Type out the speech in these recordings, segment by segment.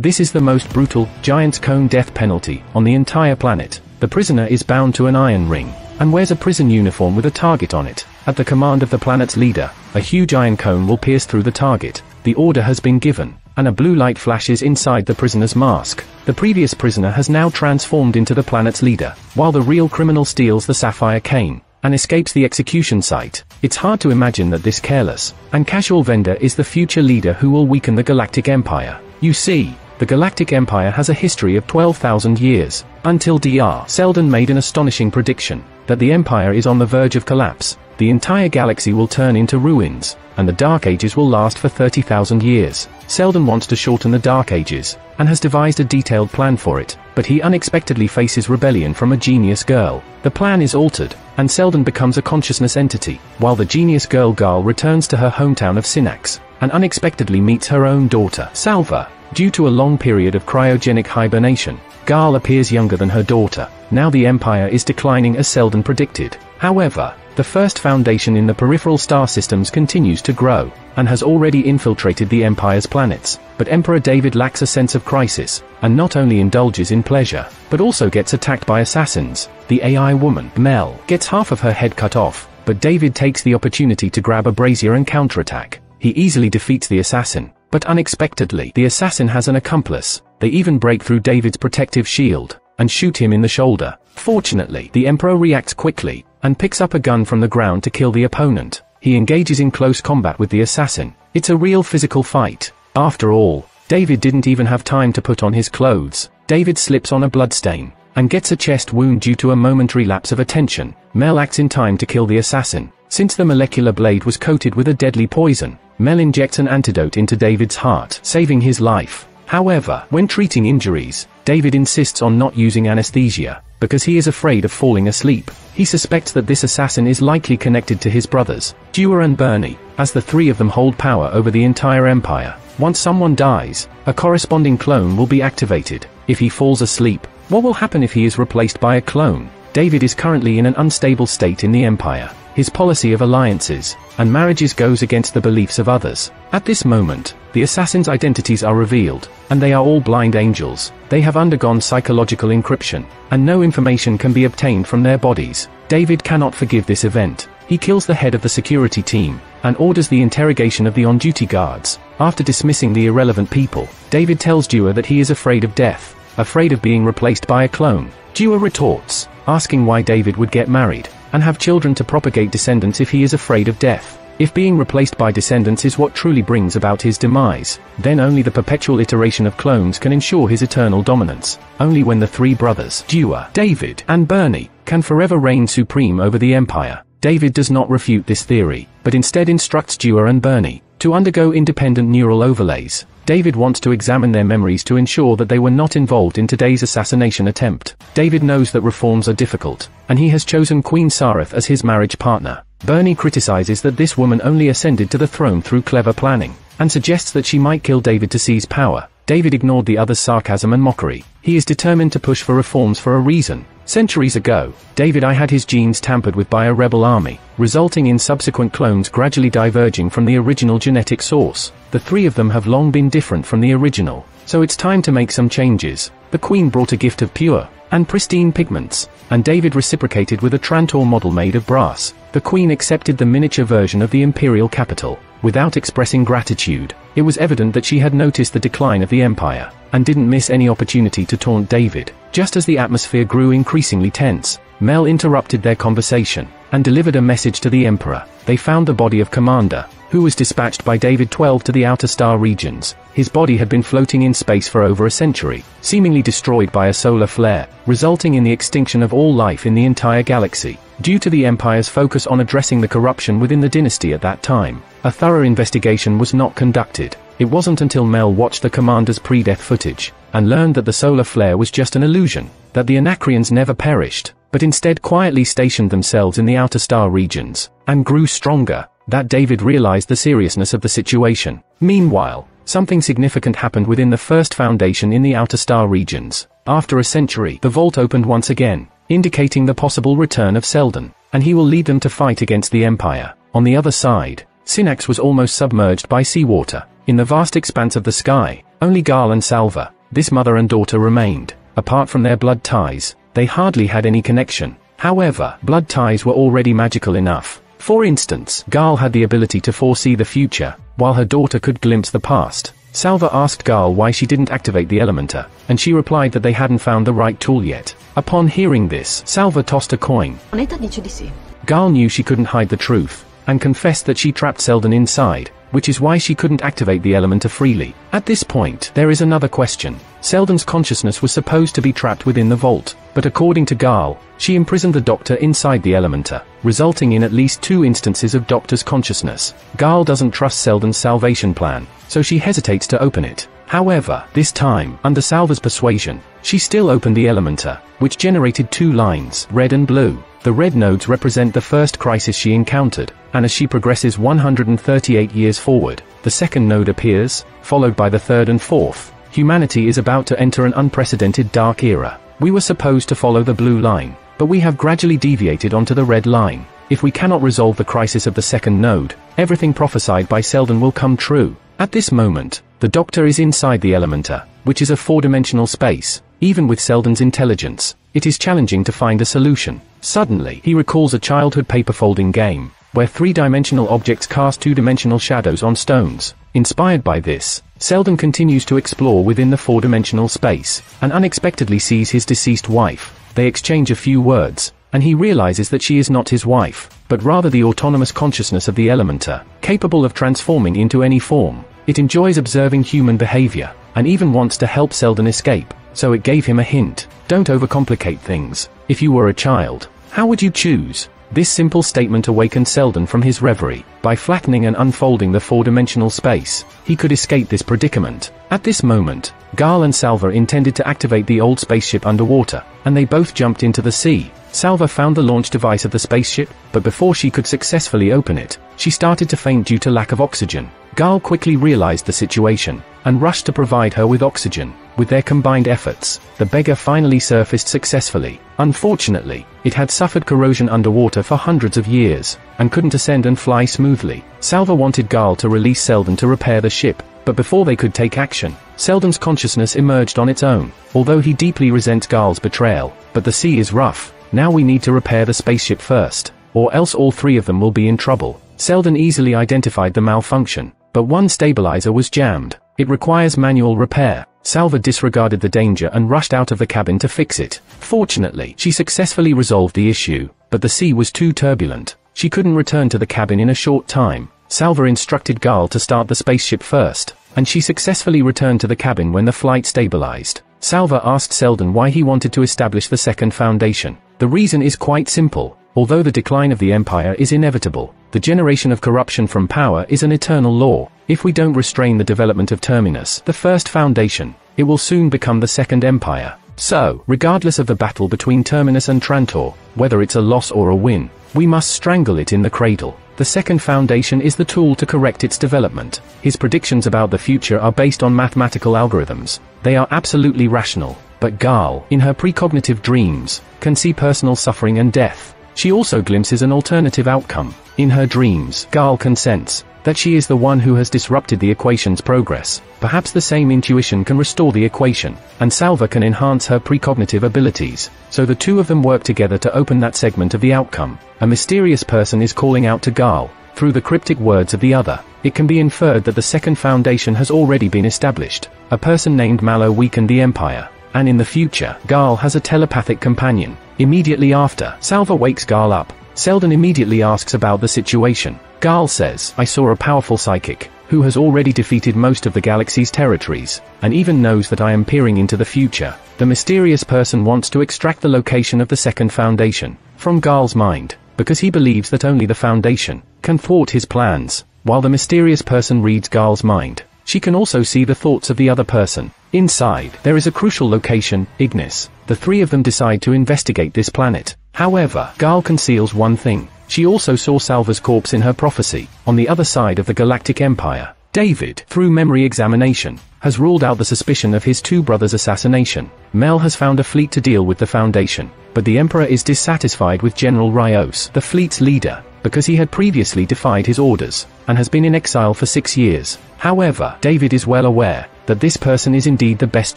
This is the most brutal, Giant's Cone death penalty on the entire planet. The prisoner is bound to an iron ring, and wears a prison uniform with a target on it. At the command of the planet's leader, a huge iron cone will pierce through the target. The order has been given, and a blue light flashes inside the prisoner's mask. The previous prisoner has now transformed into the planet's leader, while the real criminal steals the sapphire cane and escapes the execution site. It's hard to imagine that this careless and casual vendor is the future leader who will weaken the Galactic Empire. You see, the Galactic Empire has a history of 12,000 years, until Dr. Seldon made an astonishing prediction, that the Empire is on the verge of collapse, the entire galaxy will turn into ruins, and the Dark Ages will last for 30,000 years. Seldon wants to shorten the Dark Ages, and has devised a detailed plan for it, but he unexpectedly faces rebellion from a genius girl. The plan is altered, and Seldon becomes a consciousness entity, while the genius girl Gal returns to her hometown of Synnax, and unexpectedly meets her own daughter, Salva. Due to a long period of cryogenic hibernation, Gal appears younger than her daughter. Now the Empire is declining as Seldon predicted. However, the first foundation in the peripheral star systems continues to grow, and has already infiltrated the Empire's planets. But Emperor David lacks a sense of crisis, and not only indulges in pleasure, but also gets attacked by assassins. The AI woman, Mel, gets half of her head cut off, but David takes the opportunity to grab a brazier and counterattack. He easily defeats the assassin, but unexpectedly, the assassin has an accomplice. They even break through David's protective shield, and shoot him in the shoulder. Fortunately, the Emperor reacts quickly, and picks up a gun from the ground to kill the opponent. He engages in close combat with the assassin. It's a real physical fight. After all, David didn't even have time to put on his clothes. David slips on a bloodstain, and gets a chest wound due to a momentary lapse of attention. Mel acts in time to kill the assassin. Since the molecular blade was coated with a deadly poison, Mel injects an antidote into David's heart, saving his life. However, when treating injuries, David insists on not using anesthesia, because he is afraid of falling asleep. He suspects that this assassin is likely connected to his brothers, Dewar and Bernie, as the three of them hold power over the entire empire. Once someone dies, a corresponding clone will be activated. If he falls asleep, what will happen if he is replaced by a clone? David is currently in an unstable state in the empire. His policy of alliances and marriages goes against the beliefs of others. At this moment, the assassins' identities are revealed, and they are all blind angels. They have undergone psychological encryption, and no information can be obtained from their bodies. David cannot forgive this event. He kills the head of the security team, and orders the interrogation of the on-duty guards. After dismissing the irrelevant people, David tells Dewar that he is afraid of death, afraid of being replaced by a clone. Dewar retorts, asking why David would get married, and have children to propagate descendants if he is afraid of death. If being replaced by descendants is what truly brings about his demise, then only the perpetual iteration of clones can ensure his eternal dominance. Only when the three brothers, Dewar, David, and Bernie, can forever reign supreme over the Empire. David does not refute this theory, but instead instructs Dewar and Bernie to undergo independent neural overlays. David wants to examine their memories to ensure that they were not involved in today's assassination attempt. David knows that reforms are difficult, and he has chosen Queen Sareth as his marriage partner. Bernie criticizes that this woman only ascended to the throne through clever planning, and suggests that she might kill David to seize power. David ignored the other's sarcasm and mockery. He is determined to push for reforms for a reason. Centuries ago, David I had his genes tampered with by a rebel army, resulting in subsequent clones gradually diverging from the original genetic source. The three of them have long been different from the original, so it's time to make some changes. The queen brought a gift of pure and pristine pigments, and David reciprocated with a Trantor model made of brass. The queen accepted the miniature version of the imperial capital, without expressing gratitude. It was evident that she had noticed the decline of the empire, and didn't miss any opportunity to taunt David. Just as the atmosphere grew increasingly tense, Mel interrupted their conversation, and delivered a message to the Emperor. They found the body of Commander, who was dispatched by David 12 to the outer star regions. His body had been floating in space for over a century, seemingly destroyed by a solar flare, resulting in the extinction of all life in the entire galaxy. Due to the Empire's focus on addressing the corruption within the dynasty at that time, a thorough investigation was not conducted. It wasn't until Mel watched the commander's pre-death footage, and learned that the solar flare was just an illusion, that the Anacreons never perished, but instead quietly stationed themselves in the outer star regions, and grew stronger, that David realized the seriousness of the situation. Meanwhile, something significant happened within the first foundation in the outer star regions. After a century, the vault opened once again, indicating the possible return of Seldon, and he will lead them to fight against the Empire. On the other side, Synnax was almost submerged by seawater. In the vast expanse of the sky, Only Gal and Salva, this mother and daughter remained. Apart from their blood ties, they hardly had any connection. However, blood ties were already magical enough. For instance, Gal had the ability to foresee the future, while her daughter could glimpse the past. Salva asked Gal why she didn't activate the Elementor, and she replied that they hadn't found the right tool yet. Upon hearing this, Salva tossed a coin. Moneta dice di sì. Gal knew she couldn't hide the truth, and confessed that she trapped Seldon inside, which is why she couldn't activate the Elementor freely. At this point, there is another question. Seldon's consciousness was supposed to be trapped within the vault, but according to Gal, she imprisoned the Doctor inside the Elementor, resulting in at least two instances of Doctor's consciousness. Gal doesn't trust Seldon's salvation plan, so she hesitates to open it. However, this time, under Salva's persuasion, she still opened the Elementor, which generated two lines, red and blue. The red nodes represent the first crisis she encountered, and as she progresses 138 years forward, the second node appears, followed by the third and fourth. Humanity is about to enter an unprecedented dark era. We were supposed to follow the blue line, but we have gradually deviated onto the red line. If we cannot resolve the crisis of the second node, everything prophesied by Seldon will come true. At this moment, the Doctor is inside the Elementor, which is a four-dimensional space. Even with Seldon's intelligence, it is challenging to find a solution. Suddenly, he recalls a childhood paper folding game, where three-dimensional objects cast two-dimensional shadows on stones. Inspired by this, Seldon continues to explore within the four-dimensional space, and unexpectedly sees his deceased wife. They exchange a few words, and he realizes that she is not his wife, but rather the autonomous consciousness of the Elementor, capable of transforming into any form. It enjoys observing human behavior, and even wants to help Seldon escape, so it gave him a hint. Don't overcomplicate things. If you were a child, how would you choose? This simple statement awakened Seldon from his reverie. By flattening and unfolding the four-dimensional space, he could escape this predicament. At this moment, Gal and Salva intended to activate the old spaceship underwater, and they both jumped into the sea. Salva found the launch device of the spaceship, but before she could successfully open it, she started to faint due to lack of oxygen. Gal quickly realized the situation, and rushed to provide her with oxygen. With their combined efforts, the beggar finally surfaced successfully. Unfortunately, it had suffered corrosion underwater for hundreds of years, and couldn't ascend and fly smoothly. Salva wanted Gal to release Seldon to repair the ship, but before they could take action, Seldon's consciousness emerged on its own. Although he deeply resents Gal's betrayal, but the sea is rough, now we need to repair the spaceship first, or else all three of them will be in trouble. Seldon easily identified the malfunction, but one stabilizer was jammed. It requires manual repair. Salva disregarded the danger and rushed out of the cabin to fix it. Fortunately, she successfully resolved the issue, but the sea was too turbulent. She couldn't return to the cabin in a short time. Salva instructed Gal to start the spaceship first, and she successfully returned to the cabin when the flight stabilized. Salva asked Seldon why he wanted to establish the second foundation. The reason is quite simple. Although the decline of the empire is inevitable, the generation of corruption from power is an eternal law. If we don't restrain the development of Terminus, the first foundation, it will soon become the second empire. So, regardless of the battle between Terminus and Trantor, whether it's a loss or a win, we must strangle it in the cradle. The second foundation is the tool to correct its development. His predictions about the future are based on mathematical algorithms. They are absolutely rational. But Gal, in her precognitive dreams, can see personal suffering and death. She also glimpses an alternative outcome. In her dreams, Gal can sense that she is the one who has disrupted the equation's progress. Perhaps the same intuition can restore the equation, and Salva can enhance her precognitive abilities. So the two of them work together to open that segment of the outcome. A mysterious person is calling out to Gal, through the cryptic words of the other. It can be inferred that the second foundation has already been established. A person named Mallow weakened the Empire, and in the future, Gal has a telepathic companion. Immediately after, Salva wakes Gal up. Seldon immediately asks about the situation. Gal says, I saw a powerful psychic, who has already defeated most of the galaxy's territories, and even knows that I am peering into the future. The mysterious person wants to extract the location of the second foundation, from Gal's mind, because he believes that only the foundation, can thwart his plans. While the mysterious person reads Gal's mind, she can also see the thoughts of the other person. Inside, there is a crucial location, Ignis. The three of them decide to investigate this planet. However, Gal conceals one thing. She also saw Salva's corpse in her prophecy, on the other side of the Galactic Empire. David, through memory examination, has ruled out the suspicion of his two brothers' assassination. Mel has found a fleet to deal with the Foundation, but the Emperor is dissatisfied with General Rios, the fleet's leader. Because he had previously defied his orders, and has been in exile for six years. However, David is well aware that this person is indeed the best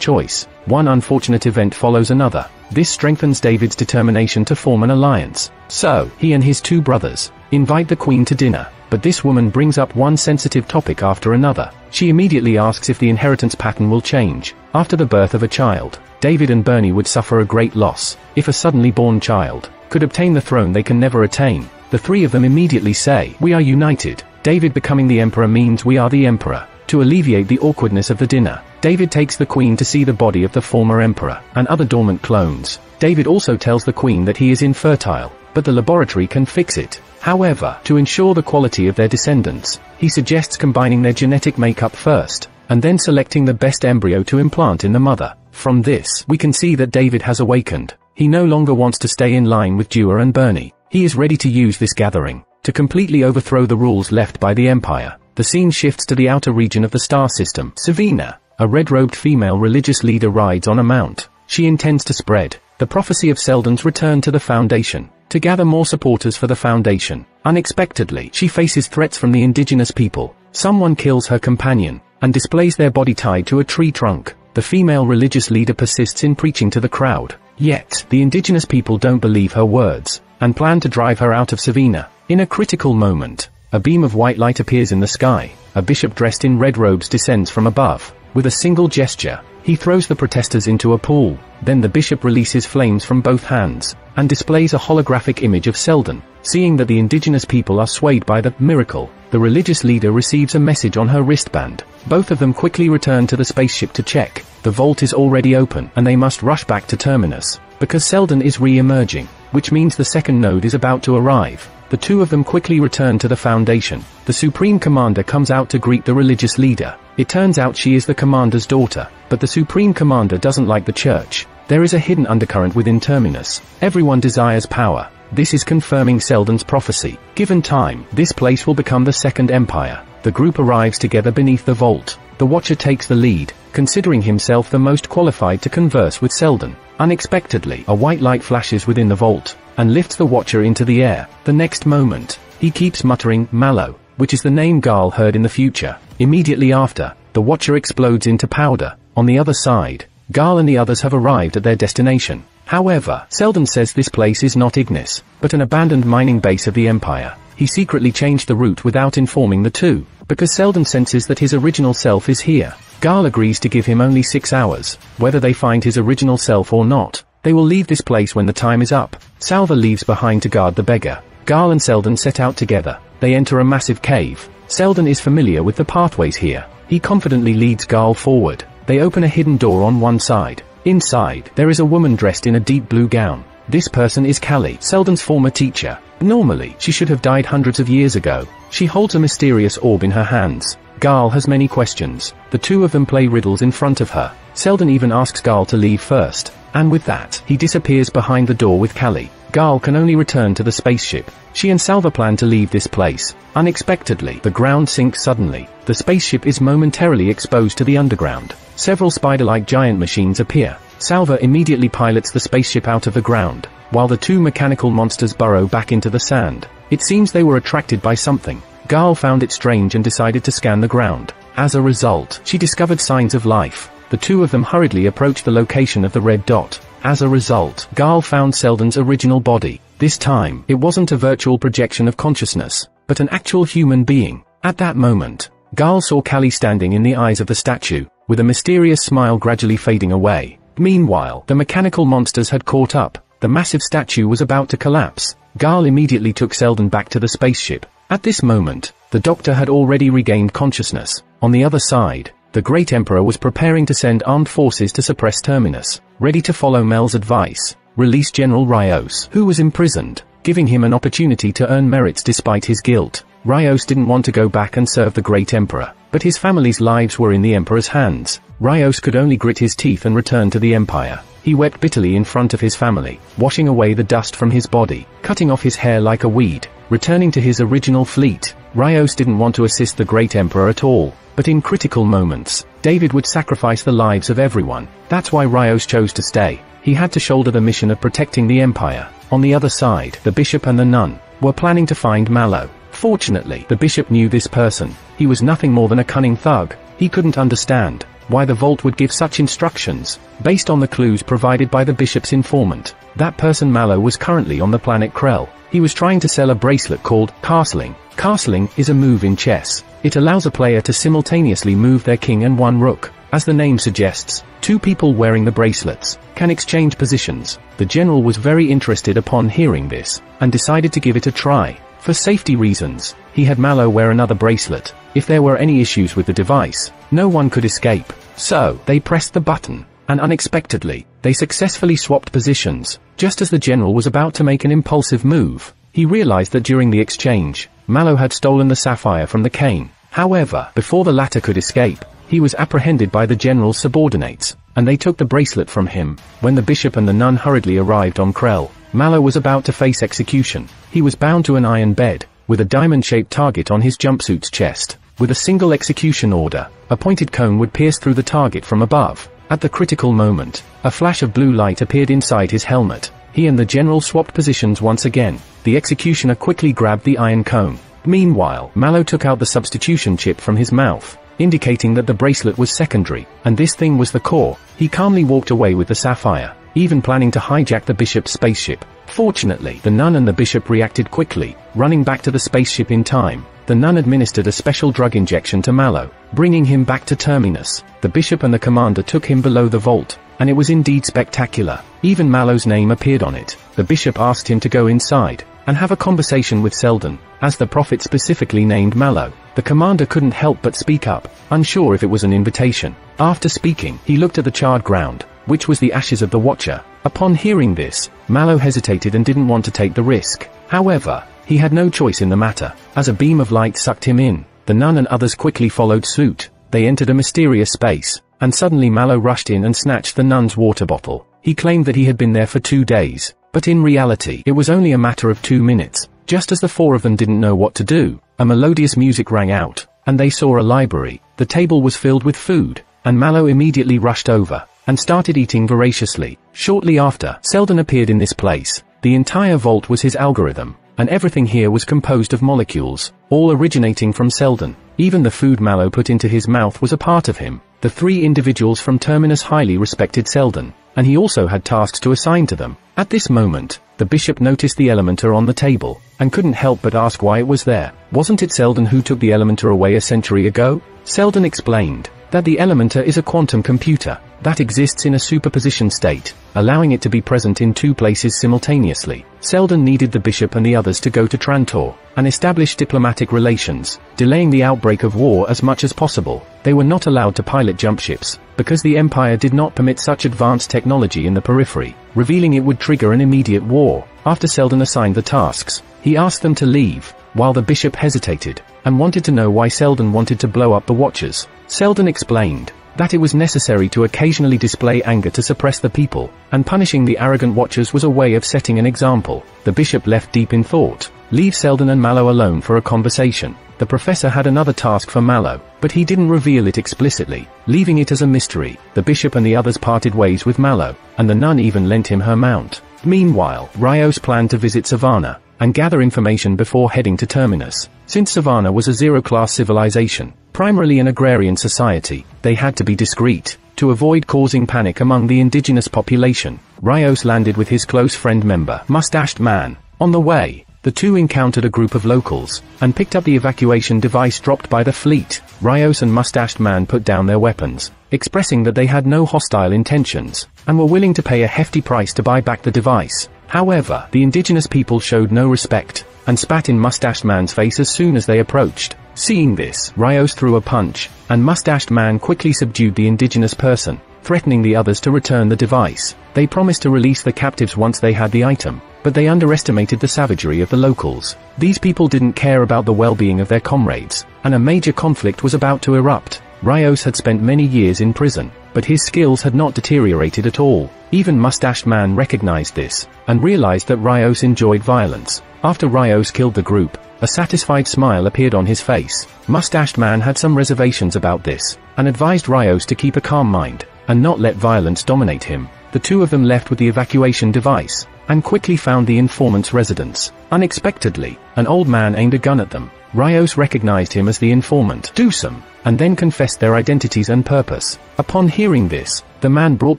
choice. One unfortunate event follows another. This strengthens David's determination to form an alliance. So, he and his two brothers invite the queen to dinner, but this woman brings up one sensitive topic after another. She immediately asks if the inheritance pattern will change. After the birth of a child, David and Bernie would suffer a great loss. If a suddenly born child could obtain the throne they can never attain, the three of them immediately say, We are united. David becoming the emperor means we are the emperor. To alleviate the awkwardness of the dinner, David takes the queen to see the body of the former emperor, and other dormant clones. David also tells the queen that he is infertile, but the laboratory can fix it. However, to ensure the quality of their descendants, he suggests combining their genetic makeup first, and then selecting the best embryo to implant in the mother. From this, we can see that David has awakened. He no longer wants to stay in line with Dua and Bernie. He is ready to use this gathering to completely overthrow the rules left by the Empire. The scene shifts to the outer region of the star system. Savina, a red-robed female religious leader rides on a mount. She intends to spread the prophecy of Seldon's return to the Foundation, to gather more supporters for the Foundation. Unexpectedly, she faces threats from the indigenous people. Someone kills her companion, and displays their body tied to a tree trunk. The female religious leader persists in preaching to the crowd. Yet, the indigenous people don't believe her words, and plan to drive her out of Savina. In a critical moment, a beam of white light appears in the sky. A bishop dressed in red robes descends from above. With a single gesture, he throws the protesters into a pool. Then the bishop releases flames from both hands, and displays a holographic image of Seldon. Seeing that the indigenous people are swayed by the miracle, the religious leader receives a message on her wristband. Both of them quickly return to the spaceship to check. The vault is already open, and they must rush back to Terminus, because Seldon is re-emerging, which means the second node is about to arrive. The two of them quickly return to the Foundation. The Supreme Commander comes out to greet the religious leader. It turns out she is the Commander's daughter, but the Supreme Commander doesn't like the Church. There is a hidden undercurrent within Terminus. Everyone desires power. This is confirming Seldon's prophecy. Given time, this place will become the Second Empire. The group arrives together beneath the vault. The Watcher takes the lead, considering himself the most qualified to converse with Seldon. Unexpectedly, a white light flashes within the vault, and lifts the Watcher into the air. The next moment, he keeps muttering, Mallow, which is the name Garl heard in the future. Immediately after, the Watcher explodes into powder. On the other side, Garl and the others have arrived at their destination. However, Seldon says this place is not Ignis, but an abandoned mining base of the Empire. He secretly changed the route without informing the two, because Seldon senses that his original self is here. Garl agrees to give him only six hours, whether they find his original self or not. They will leave this place when the time is up. Salva leaves behind to guard the beggar. Garl and Seldon set out together. They enter a massive cave. Seldon is familiar with the pathways here. He confidently leads Garl forward. They open a hidden door on one side. Inside, there is a woman dressed in a deep blue gown. This person is Callie, Seldon's former teacher. Normally, she should have died hundreds of years ago. She holds a mysterious orb in her hands. Garl has many questions. The two of them play riddles in front of her. Seldon even asks Garl to leave first. And with that, he disappears behind the door with Callie. Garl can only return to the spaceship. She and Salva plan to leave this place. Unexpectedly, the ground sinks suddenly. The spaceship is momentarily exposed to the underground. Several spider-like giant machines appear. Salva immediately pilots the spaceship out of the ground, while the two mechanical monsters burrow back into the sand. It seems they were attracted by something. Garl found it strange and decided to scan the ground. As a result, she discovered signs of life. The two of them hurriedly approached the location of the red dot. As a result, Garl found Seldon's original body. This time, it wasn't a virtual projection of consciousness, but an actual human being. At that moment, Garl saw Callie standing in the eyes of the statue, with a mysterious smile gradually fading away. Meanwhile, the mechanical monsters had caught up. The massive statue was about to collapse. Garl immediately took Seldon back to the spaceship. At this moment, the doctor had already regained consciousness. On the other side, the Great Emperor was preparing to send armed forces to suppress Terminus, ready to follow Mel's advice, release General Rios, who was imprisoned, giving him an opportunity to earn merits despite his guilt. Rios didn't want to go back and serve the Great Emperor, but his family's lives were in the Emperor's hands. Rios could only grit his teeth and return to the Empire. He wept bitterly in front of his family, washing away the dust from his body, cutting off his hair like a weed, returning to his original fleet. Rios didn't want to assist the Great Emperor at all, but in critical moments, David would sacrifice the lives of everyone. That's why Rios chose to stay. He had to shoulder the mission of protecting the Empire. On the other side, the bishop and the nun, were planning to find Mallow. Fortunately, the bishop knew this person. He was nothing more than a cunning thug. He couldn't understand why the vault would give such instructions, based on the clues provided by the bishop's informant. That person Mallow was currently on the planet Krell. He was trying to sell a bracelet called castling. Castling is a move in chess. It allows a player to simultaneously move their king and one rook. As the name suggests, two people wearing the bracelets can exchange positions. The general was very interested upon hearing this, and decided to give it a try. For safety reasons, he had Mallow wear another bracelet. If there were any issues with the device, no one could escape. So, they pressed the button, and unexpectedly, they successfully swapped positions. Just as the general was about to make an impulsive move, he realized that during the exchange, Mallow had stolen the sapphire from the cane. However, before the latter could escape, he was apprehended by the general's subordinates, and they took the bracelet from him. When the bishop and the nun hurriedly arrived on Krell, Mallow was about to face execution. He was bound to an iron bed, with a diamond-shaped target on his jumpsuit's chest. With a single execution order, a pointed cone would pierce through the target from above. At the critical moment, a flash of blue light appeared inside his helmet. He and the general swapped positions once again. The executioner quickly grabbed the iron cone. Meanwhile, Mallow took out the substitution chip from his mouth indicating that the bracelet was secondary, and this thing was the core. He calmly walked away with the sapphire, even planning to hijack the bishop's spaceship. Fortunately, the nun and the bishop reacted quickly, running back to the spaceship in time. The nun administered a special drug injection to Mallow, bringing him back to Terminus. The bishop and the commander took him below the vault, and it was indeed spectacular. Even Mallow's name appeared on it. The bishop asked him to go inside, and have a conversation with Seldon, as the prophet specifically named Mallow. The commander couldn't help but speak up, unsure if it was an invitation. After speaking, he looked at the charred ground, which was the ashes of the Watcher. Upon hearing this, Mallow hesitated and didn't want to take the risk. However, he had no choice in the matter, as a beam of light sucked him in. The nun and others quickly followed suit. They entered a mysterious space, and suddenly Mallow rushed in and snatched the nun's water bottle. He claimed that he had been there for two days, but in reality it was only a matter of two minutes. Just as the four of them didn't know what to do, a melodious music rang out, and they saw a library. The table was filled with food, and Mallow immediately rushed over, and started eating voraciously. Shortly after, Seldon appeared in this place. The entire vault was his algorithm, and everything here was composed of molecules, all originating from Seldon. Even the food Mallow put into his mouth was a part of him. The three individuals from Terminus highly respected Seldon, and he also had tasks to assign to them. At this moment, the bishop noticed the Elementor on the table, and couldn't help but ask why it was there. Wasn't it Seldon who took the Elementor away a century ago? Seldon explained that the Elementor is a quantum computer that exists in a superposition state, allowing it to be present in two places simultaneously. Seldon needed the bishop and the others to go to Trantor and establish diplomatic relations, delaying the outbreak of war as much as possible. They were not allowed to pilot jump ships, because the Empire did not permit such advanced technology in the periphery, revealing it would trigger an immediate war. After Seldon assigned the tasks, he asked them to leave, while the bishop hesitated, and wanted to know why Seldon wanted to blow up the Watchers. Seldon explained, that it was necessary to occasionally display anger to suppress the people, and punishing the arrogant watchers was a way of setting an example. The bishop left deep in thought. Leave Seldon and Mallow alone for a conversation. The professor had another task for Mallow, but he didn't reveal it explicitly, leaving it as a mystery. The bishop and the others parted ways with Mallow, and the nun even lent him her mount. Meanwhile, Rios planned to visit Savannah, and gather information before heading to Terminus. Since Savannah was a zero-class civilization, primarily an agrarian society, they had to be discreet. To avoid causing panic among the indigenous population, Rios landed with his close friend member, Mustached Man. On the way, the two encountered a group of locals, and picked up the evacuation device dropped by the fleet. Rios and Mustached Man put down their weapons, expressing that they had no hostile intentions, and were willing to pay a hefty price to buy back the device. However, the indigenous people showed no respect, and spat in Mustached Man's face as soon as they approached. Seeing this, Rios threw a punch, and Mustached Man quickly subdued the indigenous person, threatening the others to return the device. They promised to release the captives once they had the item, but they underestimated the savagery of the locals. These people didn't care about the well-being of their comrades, and a major conflict was about to erupt. Rios had spent many years in prison, but his skills had not deteriorated at all. Even Mustached Man recognized this, and realized that Rios enjoyed violence. After Rios killed the group, a satisfied smile appeared on his face. Mustached Man had some reservations about this, and advised Rios to keep a calm mind, and not let violence dominate him. The two of them left with the evacuation device, and quickly found the informant's residence. Unexpectedly, an old man aimed a gun at them. Rios recognized him as the informant, Dusum, and then confessed their identities and purpose. Upon hearing this, the man brought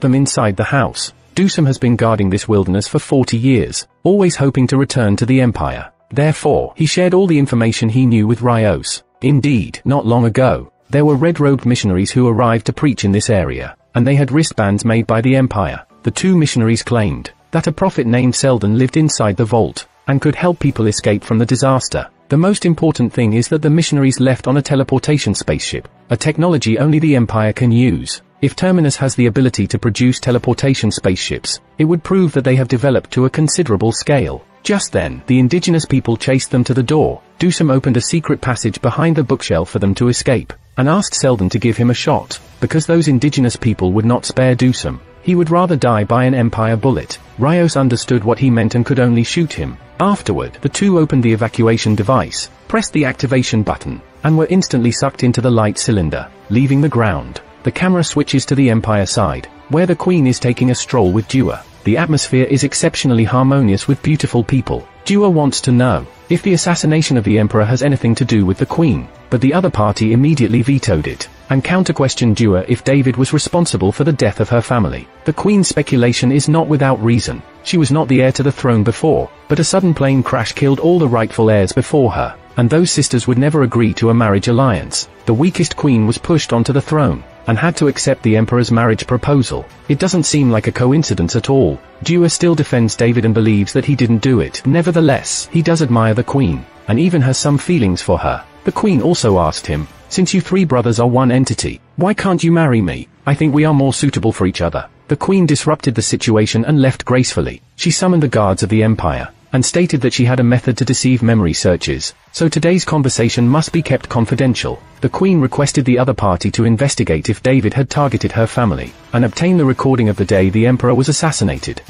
them inside the house. Dusum has been guarding this wilderness for 40 years, always hoping to return to the Empire. Therefore, he shared all the information he knew with Rios. Indeed, not long ago, there were red-robed missionaries who arrived to preach in this area, and they had wristbands made by the Empire. The two missionaries claimed that a prophet named Seldon lived inside the vault, and could help people escape from the disaster. The most important thing is that the missionaries left on a teleportation spaceship, a technology only the Empire can use. If Terminus has the ability to produce teleportation spaceships, it would prove that they have developed to a considerable scale. Just then, the indigenous people chased them to the door. Dusum opened a secret passage behind the bookshelf for them to escape, and asked Seldon to give him a shot, because those indigenous people would not spare Dusum. He would rather die by an Empire bullet. Rios understood what he meant and could only shoot him. Afterward, the two opened the evacuation device, pressed the activation button, and were instantly sucked into the light cylinder, leaving the ground. The camera switches to the Empire side, where the Queen is taking a stroll with Dua. The atmosphere is exceptionally harmonious with beautiful people. Dua wants to know if the assassination of the Emperor has anything to do with the Queen, but the other party immediately vetoed it, and counter-questioned Dua if David was responsible for the death of her family. The Queen's speculation is not without reason. She was not the heir to the throne before, but a sudden plane crash killed all the rightful heirs before her, and those sisters would never agree to a marriage alliance. The weakest queen was pushed onto the throne, and had to accept the emperor's marriage proposal. It doesn't seem like a coincidence at all. Dua still defends David and believes that he didn't do it. Nevertheless, he does admire the queen, and even has some feelings for her. The queen also asked him, since you three brothers are one entity, why can't you marry me? I think we are more suitable for each other. The queen disrupted the situation and left gracefully. She summoned the guards of the empire, and stated that she had a method to deceive memory searches, so today's conversation must be kept confidential. The Queen requested the other party to investigate if David had targeted her family, and obtain the recording of the day the Emperor was assassinated.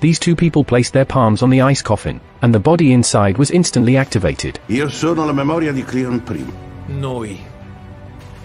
These two people placed their palms on the ice coffin, and the body inside was instantly activated. Io sono la memoria di Cleon I. Noi.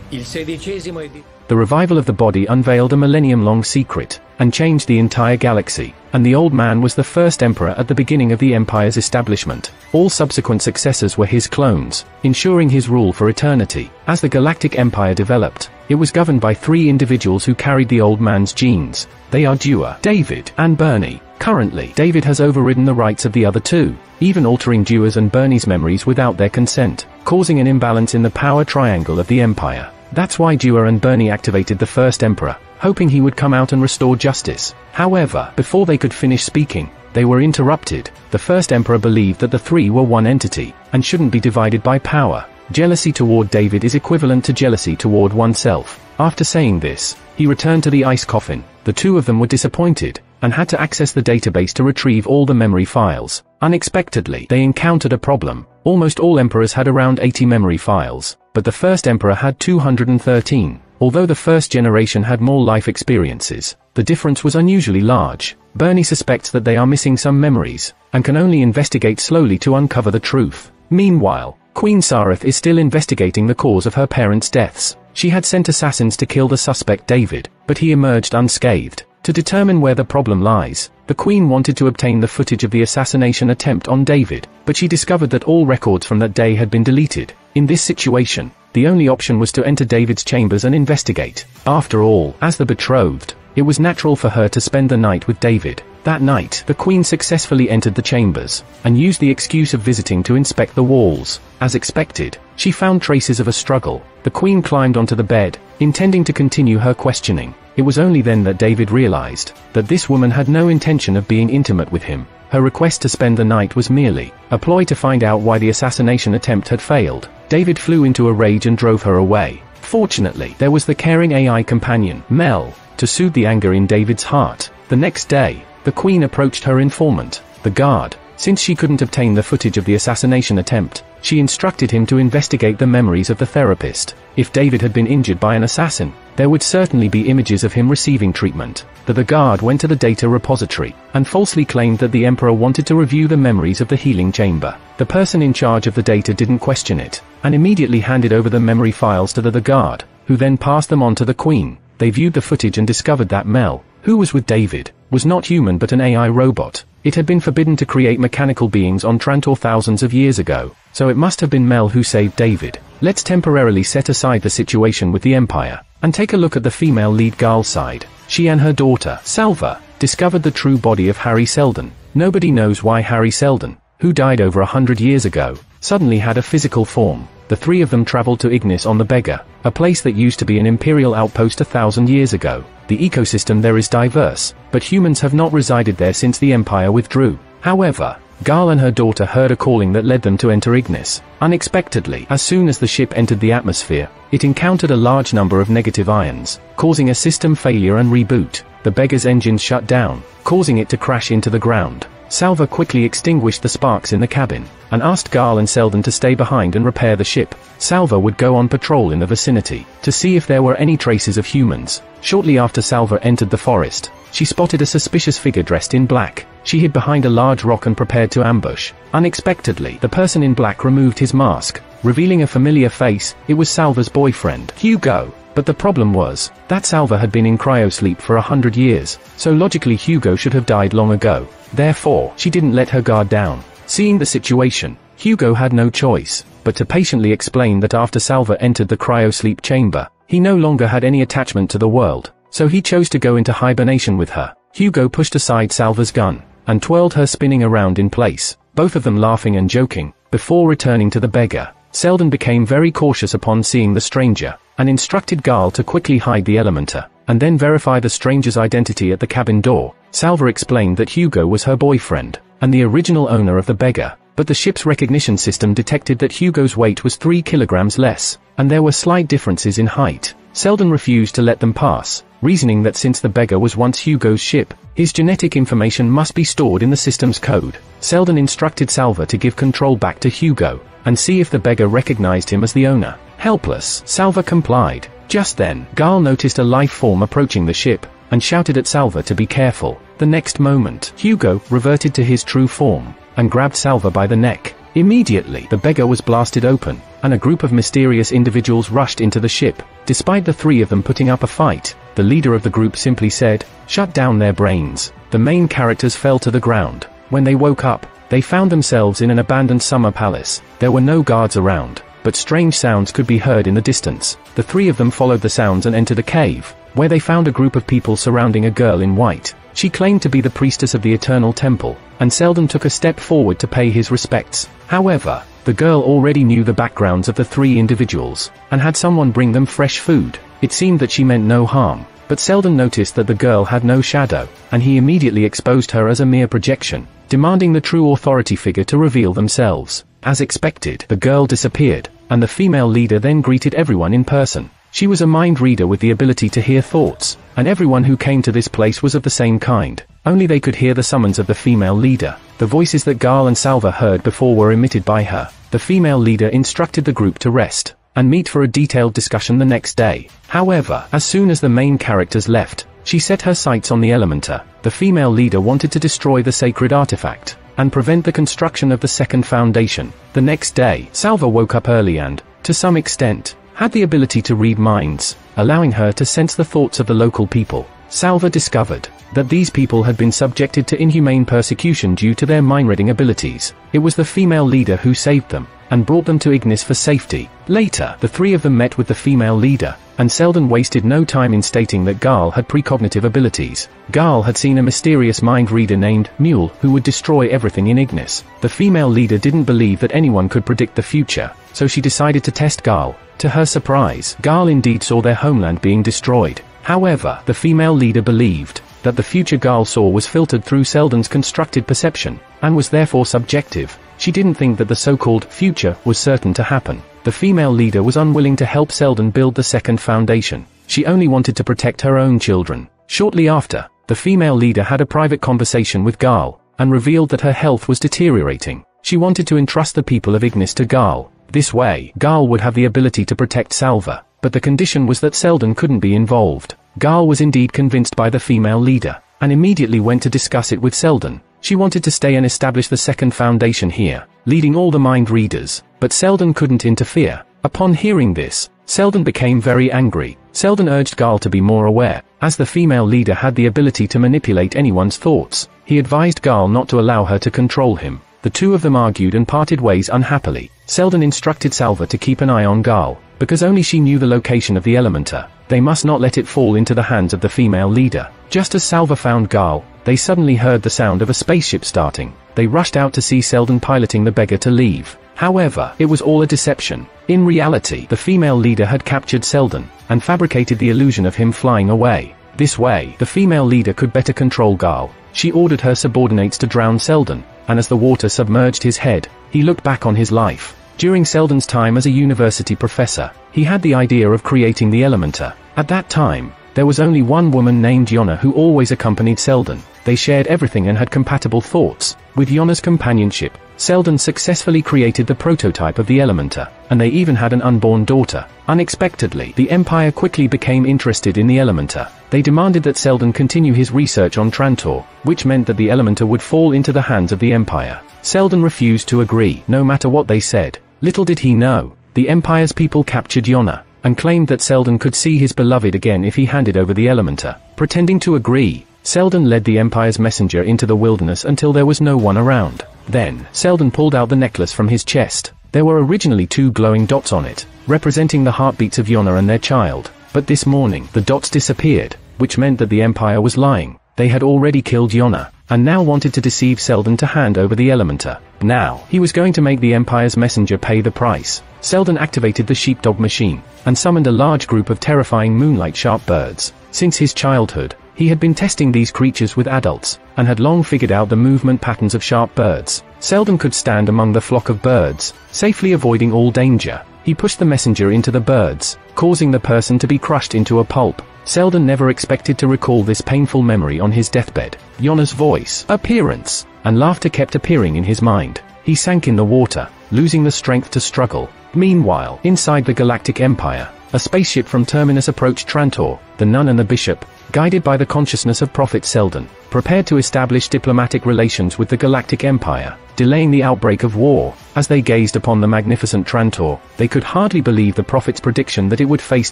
Il sedicesimo di... The revival of the body unveiled a millennium-long secret, and changed the entire galaxy, and the Old Man was the first emperor at the beginning of the Empire's establishment. All subsequent successors were his clones, ensuring his rule for eternity. As the Galactic Empire developed, it was governed by three individuals who carried the Old Man's genes. They are Dua, David, and Bernie. Currently, David has overridden the rights of the other two, even altering Dua's and Bernie's memories without their consent, causing an imbalance in the power triangle of the Empire. That's why Dua and Bernie activated the first emperor, hoping he would come out and restore justice. However, before they could finish speaking, they were interrupted. The first emperor believed that the three were one entity, and shouldn't be divided by power. Jealousy toward David is equivalent to jealousy toward oneself. After saying this, he returned to the ice coffin. The two of them were disappointed, and had to access the database to retrieve all the memory files. Unexpectedly, they encountered a problem. Almost all emperors had around 80 memory files, but the first emperor had 213. Although the first generation had more life experiences, the difference was unusually large. Bernie suspects that they are missing some memories, and can only investigate slowly to uncover the truth. Meanwhile, Queen Sareth is still investigating the cause of her parents' deaths. She had sent assassins to kill the suspect David, but he emerged unscathed. To determine where the problem lies, the Queen wanted to obtain the footage of the assassination attempt on David, but she discovered that all records from that day had been deleted. In this situation, the only option was to enter David's chambers and investigate. After all, as the betrothed, it was natural for her to spend the night with David. That night, the Queen successfully entered the chambers, and used the excuse of visiting to inspect the walls. As expected, she found traces of a struggle. The Queen climbed onto the bed, intending to continue her questioning. It was only then that David realized that this woman had no intention of being intimate with him. Her request to spend the night was merely a ploy to find out why the assassination attempt had failed. David flew into a rage and drove her away. Fortunately, there was the caring AI companion, Mel, to soothe the anger in David's heart. The next day, the Queen approached her informant, the guard. Since she couldn't obtain the footage of the assassination attempt, she instructed him to investigate the memories of the therapist. If David had been injured by an assassin, there would certainly be images of him receiving treatment. That the guard went to the data repository, and falsely claimed that the Emperor wanted to review the memories of the healing chamber. The person in charge of the data didn't question it, and immediately handed over the memory files to the, the guard. who then passed them on to the Queen. They viewed the footage and discovered that Mel, who was with David, was not human but an AI robot. It had been forbidden to create mechanical beings on Trantor thousands of years ago, so it must have been Mel who saved David. Let's temporarily set aside the situation with the Empire, and take a look at the female lead Gal's side. She and her daughter, Salva, discovered the true body of Hari Seldon. Nobody knows why Hari Seldon, who died over a hundred years ago, suddenly had a physical form. The three of them traveled to Ignis on the Beggar, a place that used to be an imperial outpost a thousand years ago. The ecosystem there is diverse, but humans have not resided there since the Empire withdrew. However, Gal and her daughter heard a calling that led them to enter Ignis. Unexpectedly, as soon as the ship entered the atmosphere, it encountered a large number of negative ions, causing a system failure and reboot. The beggar's engines shut down, causing it to crash into the ground. Salva quickly extinguished the sparks in the cabin, and asked Gal and Seldon to stay behind and repair the ship. Salva would go on patrol in the vicinity, to see if there were any traces of humans. Shortly after Salva entered the forest, she spotted a suspicious figure dressed in black. She hid behind a large rock and prepared to ambush. Unexpectedly, the person in black removed his mask, revealing a familiar face, it was Salva's boyfriend, Hugo. But the problem was, that Salva had been in cryosleep for a hundred years, so logically Hugo should have died long ago. Therefore, she didn't let her guard down. Seeing the situation, Hugo had no choice, but to patiently explain that after Salva entered the cryosleep chamber, he no longer had any attachment to the world, so he chose to go into hibernation with her. Hugo pushed aside Salva's gun, and twirled her spinning around in place, both of them laughing and joking, before returning to the beggar. Seldon became very cautious upon seeing the stranger, and instructed Garl to quickly hide the Elementor, and then verify the stranger's identity at the cabin door. Salva explained that Hugo was her boyfriend, and the original owner of the beggar, but the ship's recognition system detected that Hugo's weight was 3 kilograms less, and there were slight differences in height. Seldon refused to let them pass, reasoning that since the beggar was once Hugo's ship, his genetic information must be stored in the system's code. Seldon instructed Salva to give control back to Hugo, and see if the beggar recognized him as the owner. Helpless, Salva complied. Just then, Gal noticed a life form approaching the ship, and shouted at Salva to be careful. The next moment, Hugo reverted to his true form, and grabbed Salva by the neck. Immediately, the beggar was blasted open, and a group of mysterious individuals rushed into the ship. Despite the three of them putting up a fight, the leader of the group simply said, shut down their brains. The main characters fell to the ground. When they woke up, they found themselves in an abandoned summer palace. There were no guards around, but strange sounds could be heard in the distance. The three of them followed the sounds and entered a cave, where they found a group of people surrounding a girl in white. She claimed to be the priestess of the Eternal Temple, and Seldon took a step forward to pay his respects. However, the girl already knew the backgrounds of the three individuals, and had someone bring them fresh food. It seemed that she meant no harm, but Seldon noticed that the girl had no shadow, and he immediately exposed her as a mere projection, demanding the true authority figure to reveal themselves. As expected, the girl disappeared, and the female leader then greeted everyone in person. She was a mind reader with the ability to hear thoughts, and everyone who came to this place was of the same kind. Only they could hear the summons of the female leader. The voices that Gal and Salva heard before were emitted by her. The female leader instructed the group to rest, and meet for a detailed discussion the next day. However, as soon as the main characters left, she set her sights on the Elementor. The female leader wanted to destroy the sacred artifact, and prevent the construction of the second foundation. The next day, Salva woke up early and, to some extent, had the ability to read minds, allowing her to sense the thoughts of the local people. Salva discovered that these people had been subjected to inhumane persecution due to their mind-reading abilities. It was the female leader who saved them, and brought them to Ignis for safety. Later, the three of them met with the female leader, and Seldon wasted no time in stating that Gal had precognitive abilities. Gal had seen a mysterious mind reader named Mule who would destroy everything in Ignis. The female leader didn't believe that anyone could predict the future, so she decided to test Gal. To her surprise, Gal indeed saw their homeland being destroyed. However, the female leader believed that the future Gal saw was filtered through Seldon's constructed perception, and was therefore subjective. She didn't think that the so-called future was certain to happen. The female leader was unwilling to help Seldon build the second foundation. She only wanted to protect her own children. Shortly after, the female leader had a private conversation with Gal, and revealed that her health was deteriorating. She wanted to entrust the people of Ignis to Gal, this way, Gal would have the ability to protect Salva, but the condition was that Seldon couldn't be involved. Gal was indeed convinced by the female leader, and immediately went to discuss it with Seldon. She wanted to stay and establish the second foundation here, leading all the mind readers, but Seldon couldn't interfere. Upon hearing this, Seldon became very angry. Seldon urged Gal to be more aware, as the female leader had the ability to manipulate anyone's thoughts. He advised Gal not to allow her to control him. The two of them argued and parted ways unhappily. Seldon instructed Salva to keep an eye on Gal, because only she knew the location of the Elementor, They must not let it fall into the hands of the female leader. Just as Salva found Gaal, they suddenly heard the sound of a spaceship starting. They rushed out to see Seldon piloting the beggar to leave. However, it was all a deception. In reality, the female leader had captured Seldon, and fabricated the illusion of him flying away. This way, the female leader could better control Gaal. She ordered her subordinates to drown Seldon, and as the water submerged his head, he looked back on his life. During Seldon's time as a university professor, he had the idea of creating the Elementor. At that time, there was only one woman named Yona who always accompanied Seldon. They shared everything and had compatible thoughts. With Yona's companionship, Seldon successfully created the prototype of the Elementor, and they even had an unborn daughter. Unexpectedly, the Empire quickly became interested in the Elementor. They demanded that Seldon continue his research on Trantor, which meant that the Elementor would fall into the hands of the Empire. Seldon refused to agree, no matter what they said. Little did he know, the Empire's people captured Yona, and claimed that Seldon could see his beloved again if he handed over the Elementor. Pretending to agree, Seldon led the Empire's messenger into the wilderness until there was no one around. Then, Seldon pulled out the necklace from his chest. There were originally two glowing dots on it, representing the heartbeats of Yona and their child. But this morning, the dots disappeared, which meant that the Empire was lying. They had already killed Yona, and now wanted to deceive Seldon to hand over the Elementor. Now, he was going to make the Empire's messenger pay the price. Seldon activated the sheepdog machine, and summoned a large group of terrifying moonlight sharp birds. Since his childhood, he had been testing these creatures with adults, and had long figured out the movement patterns of sharp birds. Seldon could stand among the flock of birds, safely avoiding all danger. He pushed the messenger into the birds, causing the person to be crushed into a pulp. Seldon never expected to recall this painful memory on his deathbed. Yona's voice, appearance, and laughter kept appearing in his mind. He sank in the water, losing the strength to struggle. Meanwhile, inside the Galactic Empire, a spaceship from Terminus approached Trantor, the nun and the bishop, guided by the consciousness of Prophet Seldon, prepared to establish diplomatic relations with the Galactic Empire, delaying the outbreak of war. As they gazed upon the magnificent Trantor, they could hardly believe the Prophet's prediction that it would face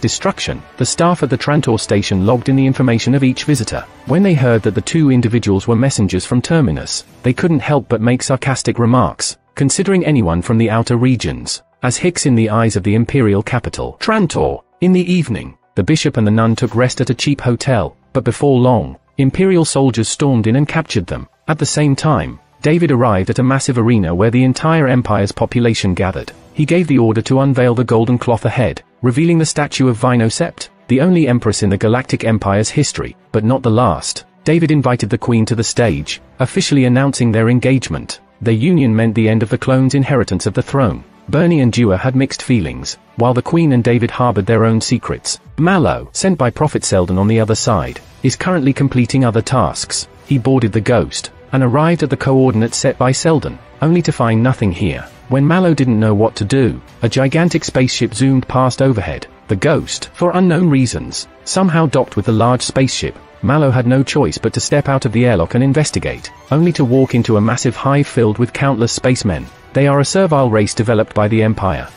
destruction. The staff at the Trantor station logged in the information of each visitor. When they heard that the two individuals were messengers from Terminus, they couldn't help but make sarcastic remarks, considering anyone from the outer regions, as Hicks in the eyes of the imperial capital. Trantor. In the evening, the bishop and the nun took rest at a cheap hotel, but before long, imperial soldiers stormed in and captured them. At the same time, David arrived at a massive arena where the entire empire's population gathered. He gave the order to unveil the golden cloth ahead, revealing the statue of Vino Sept, the only empress in the Galactic Empire's history, but not the last. David invited the queen to the stage, officially announcing their engagement. Their union meant the end of the clone's inheritance of the throne. Bernie and Dewar had mixed feelings, while the Queen and David harbored their own secrets. Mallow, sent by Prophet Seldon on the other side, is currently completing other tasks. He boarded the Ghost, and arrived at the coordinates set by Seldon, only to find nothing here. When Mallow didn't know what to do, a gigantic spaceship zoomed past overhead. The Ghost, for unknown reasons, somehow docked with the large spaceship. Mallow had no choice but to step out of the airlock and investigate, only to walk into a massive hive filled with countless spacemen. They are a servile race developed by the Empire.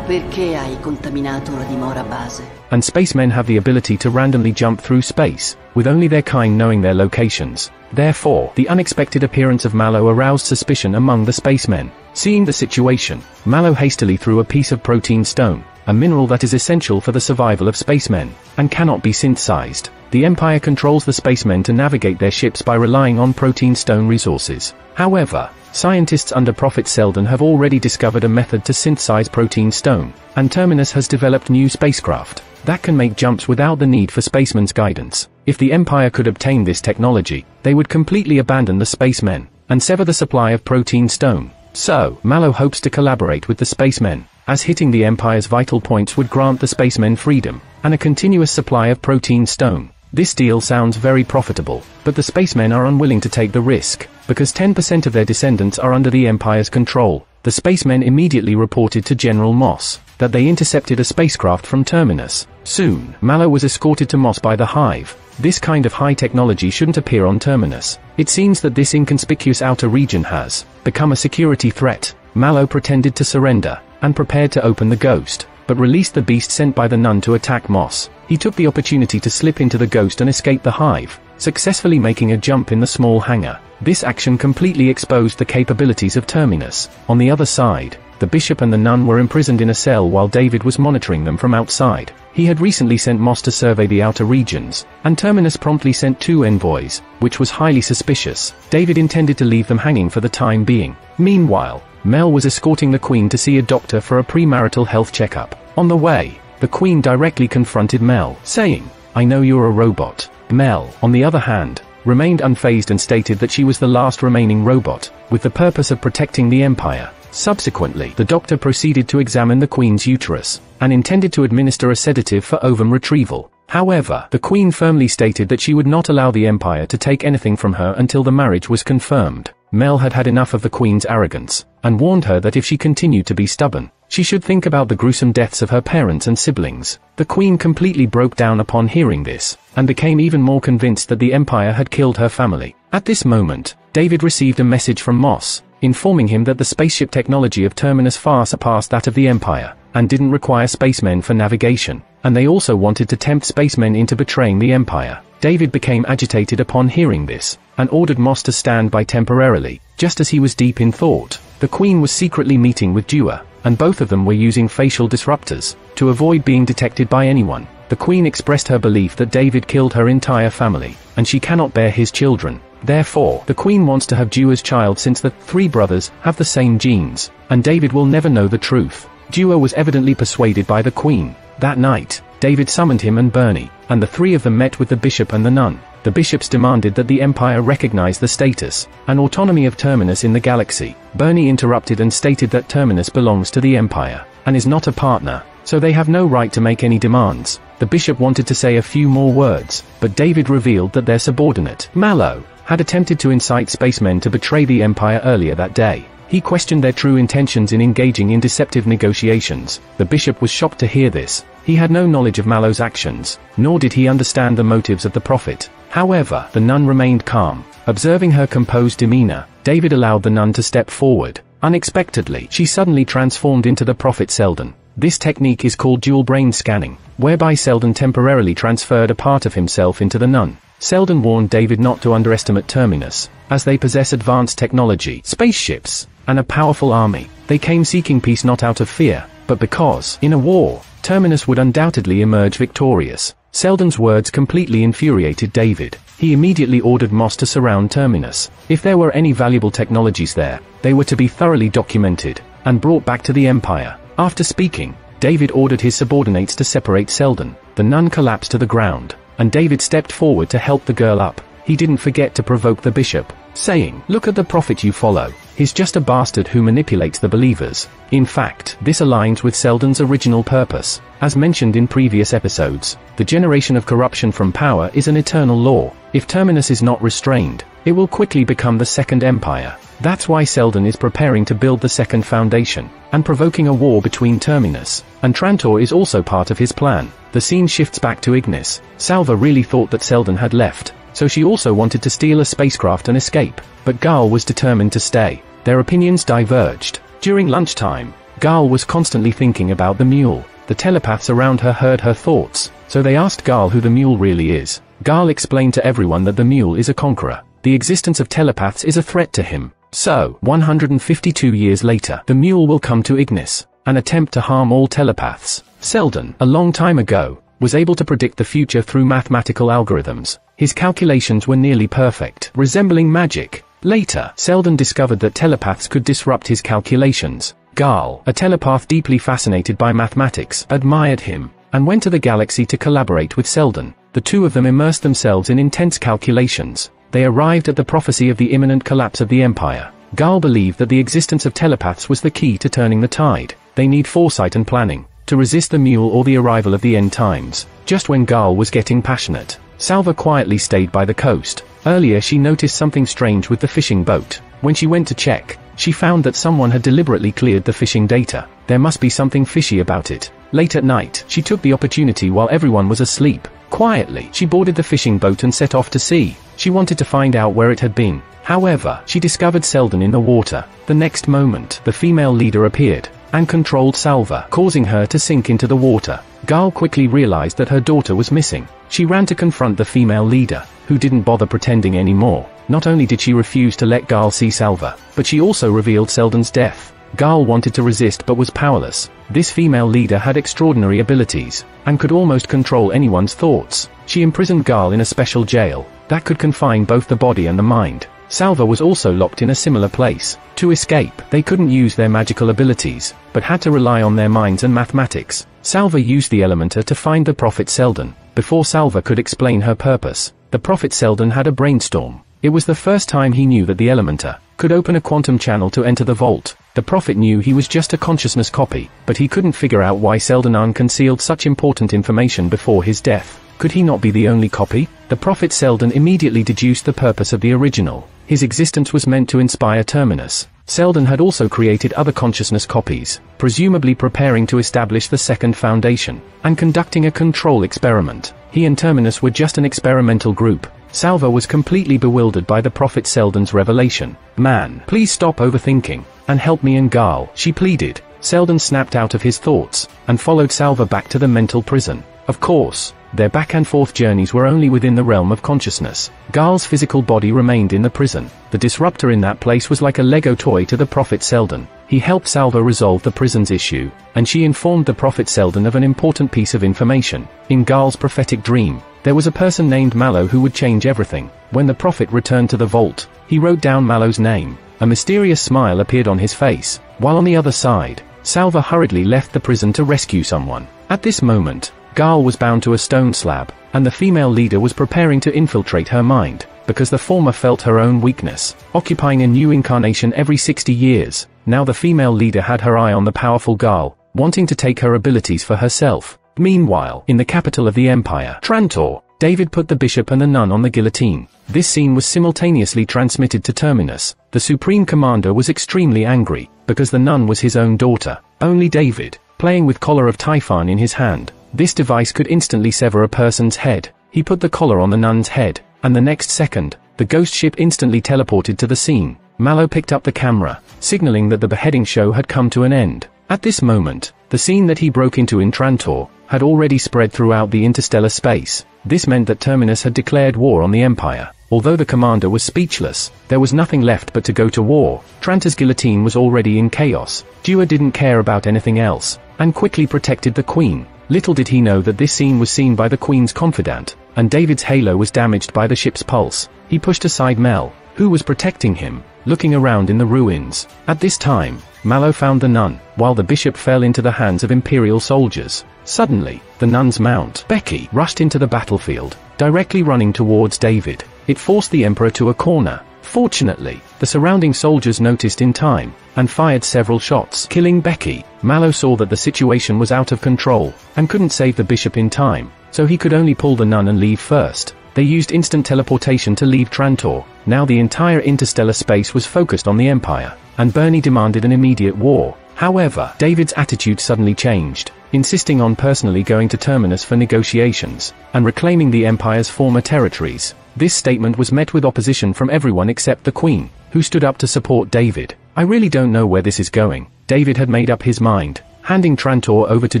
Perché hai contaminato la dimora base? And spacemen have the ability to randomly jump through space, with only their kind knowing their locations. Therefore, the unexpected appearance of Mallow aroused suspicion among the spacemen. Seeing the situation, Mallow hastily threw a piece of protein stone, a mineral that is essential for the survival of spacemen, and cannot be synthesized. The Empire controls the spacemen to navigate their ships by relying on protein stone resources. However, scientists under Prophet Seldon have already discovered a method to synthesize protein stone, and Terminus has developed new spacecraft that can make jumps without the need for spacemen's guidance. If the Empire could obtain this technology, they would completely abandon the spacemen, and sever the supply of protein stone. So, Mallow hopes to collaborate with the spacemen, as hitting the Empire's vital points would grant the spacemen freedom, and a continuous supply of protein stone. This deal sounds very profitable, but the spacemen are unwilling to take the risk, because 10% of their descendants are under the Empire's control. The spacemen immediately reported to General Moss that they intercepted a spacecraft from Terminus. Soon, Mallow was escorted to Moss by the Hive. This kind of high technology shouldn't appear on Terminus. It seems that this inconspicuous outer region has become a security threat. Mallow pretended to surrender, and prepared to open the ghost. but released the beast sent by the nun to attack Moss. He took the opportunity to slip into the ghost and escape the hive, successfully making a jump in the small hangar. This action completely exposed the capabilities of Terminus. On the other side, the bishop and the nun were imprisoned in a cell while David was monitoring them from outside. He had recently sent Moss to survey the outer regions, and Terminus promptly sent two envoys, which was highly suspicious. David intended to leave them hanging for the time being. Meanwhile, Mel was escorting the Queen to see a doctor for a premarital health checkup. On the way, the Queen directly confronted Mel, saying, I know you're a robot. Mel, on the other hand, remained unfazed and stated that she was the last remaining robot, with the purpose of protecting the Empire. Subsequently, the doctor proceeded to examine the Queen's uterus, and intended to administer a sedative for ovum retrieval. However, the Queen firmly stated that she would not allow the Empire to take anything from her until the marriage was confirmed. Mel had had enough of the Queen's arrogance, and warned her that if she continued to be stubborn, she should think about the gruesome deaths of her parents and siblings. The Queen completely broke down upon hearing this, and became even more convinced that the Empire had killed her family. At this moment, David received a message from Moss, informing him that the spaceship technology of Terminus far surpassed that of the Empire, and didn't require spacemen for navigation, and they also wanted to tempt spacemen into betraying the Empire. David became agitated upon hearing this, and ordered Moss to stand by temporarily, just as he was deep in thought. The Queen was secretly meeting with Dua, and both of them were using facial disruptors, to avoid being detected by anyone. The Queen expressed her belief that David killed her entire family, and she cannot bear his children, Therefore, the Queen wants to have Dua's child since the three brothers have the same genes, and David will never know the truth. Dua was evidently persuaded by the Queen. That night, David summoned him and Bernie, and the three of them met with the bishop and the nun. The bishops demanded that the Empire recognize the status and autonomy of Terminus in the galaxy. Bernie interrupted and stated that Terminus belongs to the Empire, and is not a partner, so they have no right to make any demands. The bishop wanted to say a few more words, but David revealed that their subordinate, Mallow, had attempted to incite spacemen to betray the Empire earlier that day. He questioned their true intentions in engaging in deceptive negotiations. The bishop was shocked to hear this. He had no knowledge of Mallow's actions, nor did he understand the motives of the prophet. However, the nun remained calm. Observing her composed demeanor, David allowed the nun to step forward. Unexpectedly, she suddenly transformed into the prophet Seldon. This technique is called dual brain scanning, whereby Seldon temporarily transferred a part of himself into the nun. Seldon warned David not to underestimate Terminus, as they possess advanced technology, spaceships, and a powerful army. They came seeking peace not out of fear, but because, in a war, Terminus would undoubtedly emerge victorious. Seldon's words completely infuriated David. He immediately ordered Moss to surround Terminus. If there were any valuable technologies there, they were to be thoroughly documented, and brought back to the Empire. After speaking, David ordered his subordinates to separate Seldon. The nun collapsed to the ground, and David stepped forward to help the girl up. He didn't forget to provoke the bishop, saying, Look at the prophet you follow. He's just a bastard who manipulates the believers. In fact, this aligns with Seldon's original purpose. As mentioned in previous episodes, the generation of corruption from power is an eternal law. If Terminus is not restrained, it will quickly become the Second Empire. That's why Seldon is preparing to build the Second Foundation, and provoking a war between Terminus and Trantor is also part of his plan. The scene shifts back to Ignis. Salva really thought that Seldon had left, so she also wanted to steal a spacecraft and escape, but Gaal was determined to stay. Their opinions diverged. During lunchtime, Gaal was constantly thinking about the mule. The telepaths around her heard her thoughts, so they asked Gaal who the mule really is. Gaal explained to everyone that the mule is a conqueror. The existence of telepaths is a threat to him. So, 152 years later, the mule will come to Ignis, and attempt to harm all telepaths. Seldon, a long time ago, was able to predict the future through mathematical algorithms. His calculations were nearly perfect, resembling magic. Later, Seldon discovered that telepaths could disrupt his calculations. Gaal, a telepath deeply fascinated by mathematics, admired him, and went to the galaxy to collaborate with Seldon. The two of them immersed themselves in intense calculations. They arrived at the prophecy of the imminent collapse of the Empire. Gaal believed that the existence of telepaths was the key to turning the tide. They need foresight and planning, to resist the mule or the arrival of the end times. Just when Gaal was getting passionate, Salva quietly stayed by the coast. Earlier she noticed something strange with the fishing boat. When she went to check, she found that someone had deliberately cleared the fishing data. There must be something fishy about it. Late at night, she took the opportunity while everyone was asleep. Quietly, she boarded the fishing boat and set off to sea. She wanted to find out where it had been. However, she discovered Seldon in the water. The next moment, the female leader appeared. And controlled Salva, causing her to sink into the water. Gaal quickly realized that her daughter was missing. She ran to confront the female leader, who didn't bother pretending anymore. Not only did she refuse to let Gaal see Salva, but she also revealed Seldon's death. Gaal wanted to resist but was powerless. This female leader had extraordinary abilities, and could almost control anyone's thoughts. She imprisoned Gaal in a special jail, that could confine both the body and the mind. Salva was also locked in a similar place. To escape, they couldn't use their magical abilities, but had to rely on their minds and mathematics. Salva used the Elementor to find the Prophet Seldon. Before Salva could explain her purpose, the Prophet Seldon had a brainstorm. It was the first time he knew that the Elementor could open a quantum channel to enter the vault. The Prophet knew he was just a consciousness copy, but he couldn't figure out why Seldon concealed such important information before his death. Could he not be the only copy? The Prophet Seldon immediately deduced the purpose of the original. His existence was meant to inspire Terminus. Seldon had also created other consciousness copies, presumably preparing to establish the second foundation, and conducting a control experiment. He and Terminus were just an experimental group. Salva was completely bewildered by the Prophet Seldon's revelation. Man, please stop overthinking, and help me and Gaal, she pleaded. Seldon snapped out of his thoughts, and followed Salva back to the mental prison. Of course, their back and forth journeys were only within the realm of consciousness. Gaal's physical body remained in the prison. The disruptor in that place was like a Lego toy to the Prophet Seldon. He helped Salva resolve the prison's issue, and she informed the Prophet Seldon of an important piece of information. In Gaal's prophetic dream, there was a person named Mallow who would change everything. When the Prophet returned to the vault, he wrote down Mallow's name. A mysterious smile appeared on his face, while on the other side, Salva hurriedly left the prison to rescue someone. At this moment, Gaal was bound to a stone slab, and the female leader was preparing to infiltrate her mind, because the former felt her own weakness, occupying a new incarnation every 60 years. Now the female leader had her eye on the powerful Gaal, wanting to take her abilities for herself. Meanwhile, in the capital of the empire, Trantor, David put the bishop and the nun on the guillotine. This scene was simultaneously transmitted to Terminus. The supreme commander was extremely angry, because the nun was his own daughter. Only David, playing with collar of Typhon in his hand, this device could instantly sever a person's head. He put the collar on the nun's head, and the next second, the ghost ship instantly teleported to the scene. Mallow picked up the camera, signaling that the beheading show had come to an end. At this moment, the scene that he broke into in Trantor, had already spread throughout the interstellar space. This meant that Terminus had declared war on the Empire. Although the commander was speechless, there was nothing left but to go to war. Trantor's guillotine was already in chaos. Dua didn't care about anything else, and quickly protected the Queen. Little did he know that this scene was seen by the Queen's confidant, and David's halo was damaged by the ship's pulse. He pushed aside Mel, who was protecting him, looking around in the ruins. At this time, Mallow found the nun, while the bishop fell into the hands of imperial soldiers. Suddenly, the nun's mount, Becky, rushed into the battlefield, directly running towards David. It forced the emperor to a corner, Fortunately, the surrounding soldiers noticed in time, and fired several shots, killing Becky. Mallow saw that the situation was out of control, and couldn't save the bishop in time, so he could only pull the nun and leave first. They used instant teleportation to leave Trantor. Now the entire interstellar space was focused on the Empire, and Bernie demanded an immediate war. However, David's attitude suddenly changed, insisting on personally going to Terminus for negotiations, and reclaiming the Empire's former territories. This statement was met with opposition from everyone except the Queen, who stood up to support David. I really don't know where this is going. David had made up his mind, handing Trantor over to